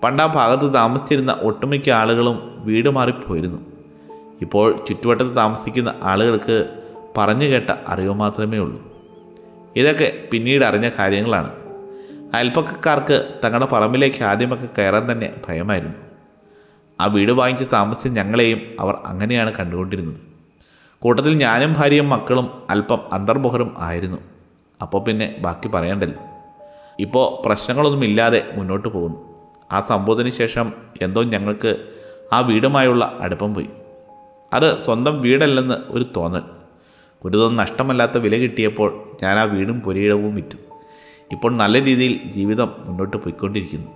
പണ്ട് ആ ഭാഗത്ത് താമസിച്ചിരുന്ന ഒട്ടുമിക്ക ആളുകളും വീട് മാറിപ്പോയിരുന്നു. ഇപ്പോൾ ചുറ്റുവട്ടത്ത് താമസിക്കുന്ന ആളുകൾക്ക് പറഞ്ഞു കേട്ട അറിവ് മാത്രമേ ഉള്ളൂ. ഇതൊക്കെ പിന്നീട് അറിഞ്ഞ കാര്യങ്ങളാണ്. അയൽപ്പക്കക്കാർക്ക് തങ്ങളുടെ പറമ്പിലേക്ക് ആദ്യമൊക്കെ കയറാൻ തന്നെ ഭയമായിരുന്നു. ആ വീട് വാങ്ങിച്ച് താമസിച്ച ഞങ്ങളെയും അവർ അങ്ങനെയാണ് കണ്ടുകൊണ്ടിരുന്നത്. കൂട്ടത്തിൽ ഞാനും ഭാര്യയും മക്കളും അല്പം അന്തർമുഖരും ആയിരുന്നു. അപ്പോൾ പിന്നെ ബാക്കി പറയണ്ടല്ലോ. ഇപ്പോൾ പ്രശ്നങ്ങളൊന്നുമില്ലാതെ മുന്നോട്ട് പോകുന്നു. ആ സംഭവത്തിന് ശേഷം എന്തോ ഞങ്ങൾക്ക് ആ വീടുമായുള്ള അടുപ്പം പോയി. അത് സ്വന്തം വീടല്ലെന്ന് ഒരു തോന്നൽ. ഒരുതൊന്നും നഷ്ടമല്ലാത്ത വില കിട്ടിയപ്പോൾ ഞാൻ ആ വീടും പുരയിടവും വിറ്റു. ഇപ്പോൾ നല്ല രീതിയിൽ ജീവിതം മുന്നോട്ട് പോയിക്കൊണ്ടിരിക്കുന്നു.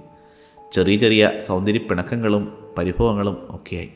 ചെറിയ ചെറിയ സൗന്ദര്യ പിണക്കങ്ങളും പരിഭവങ്ങളും ഒക്കെയായി.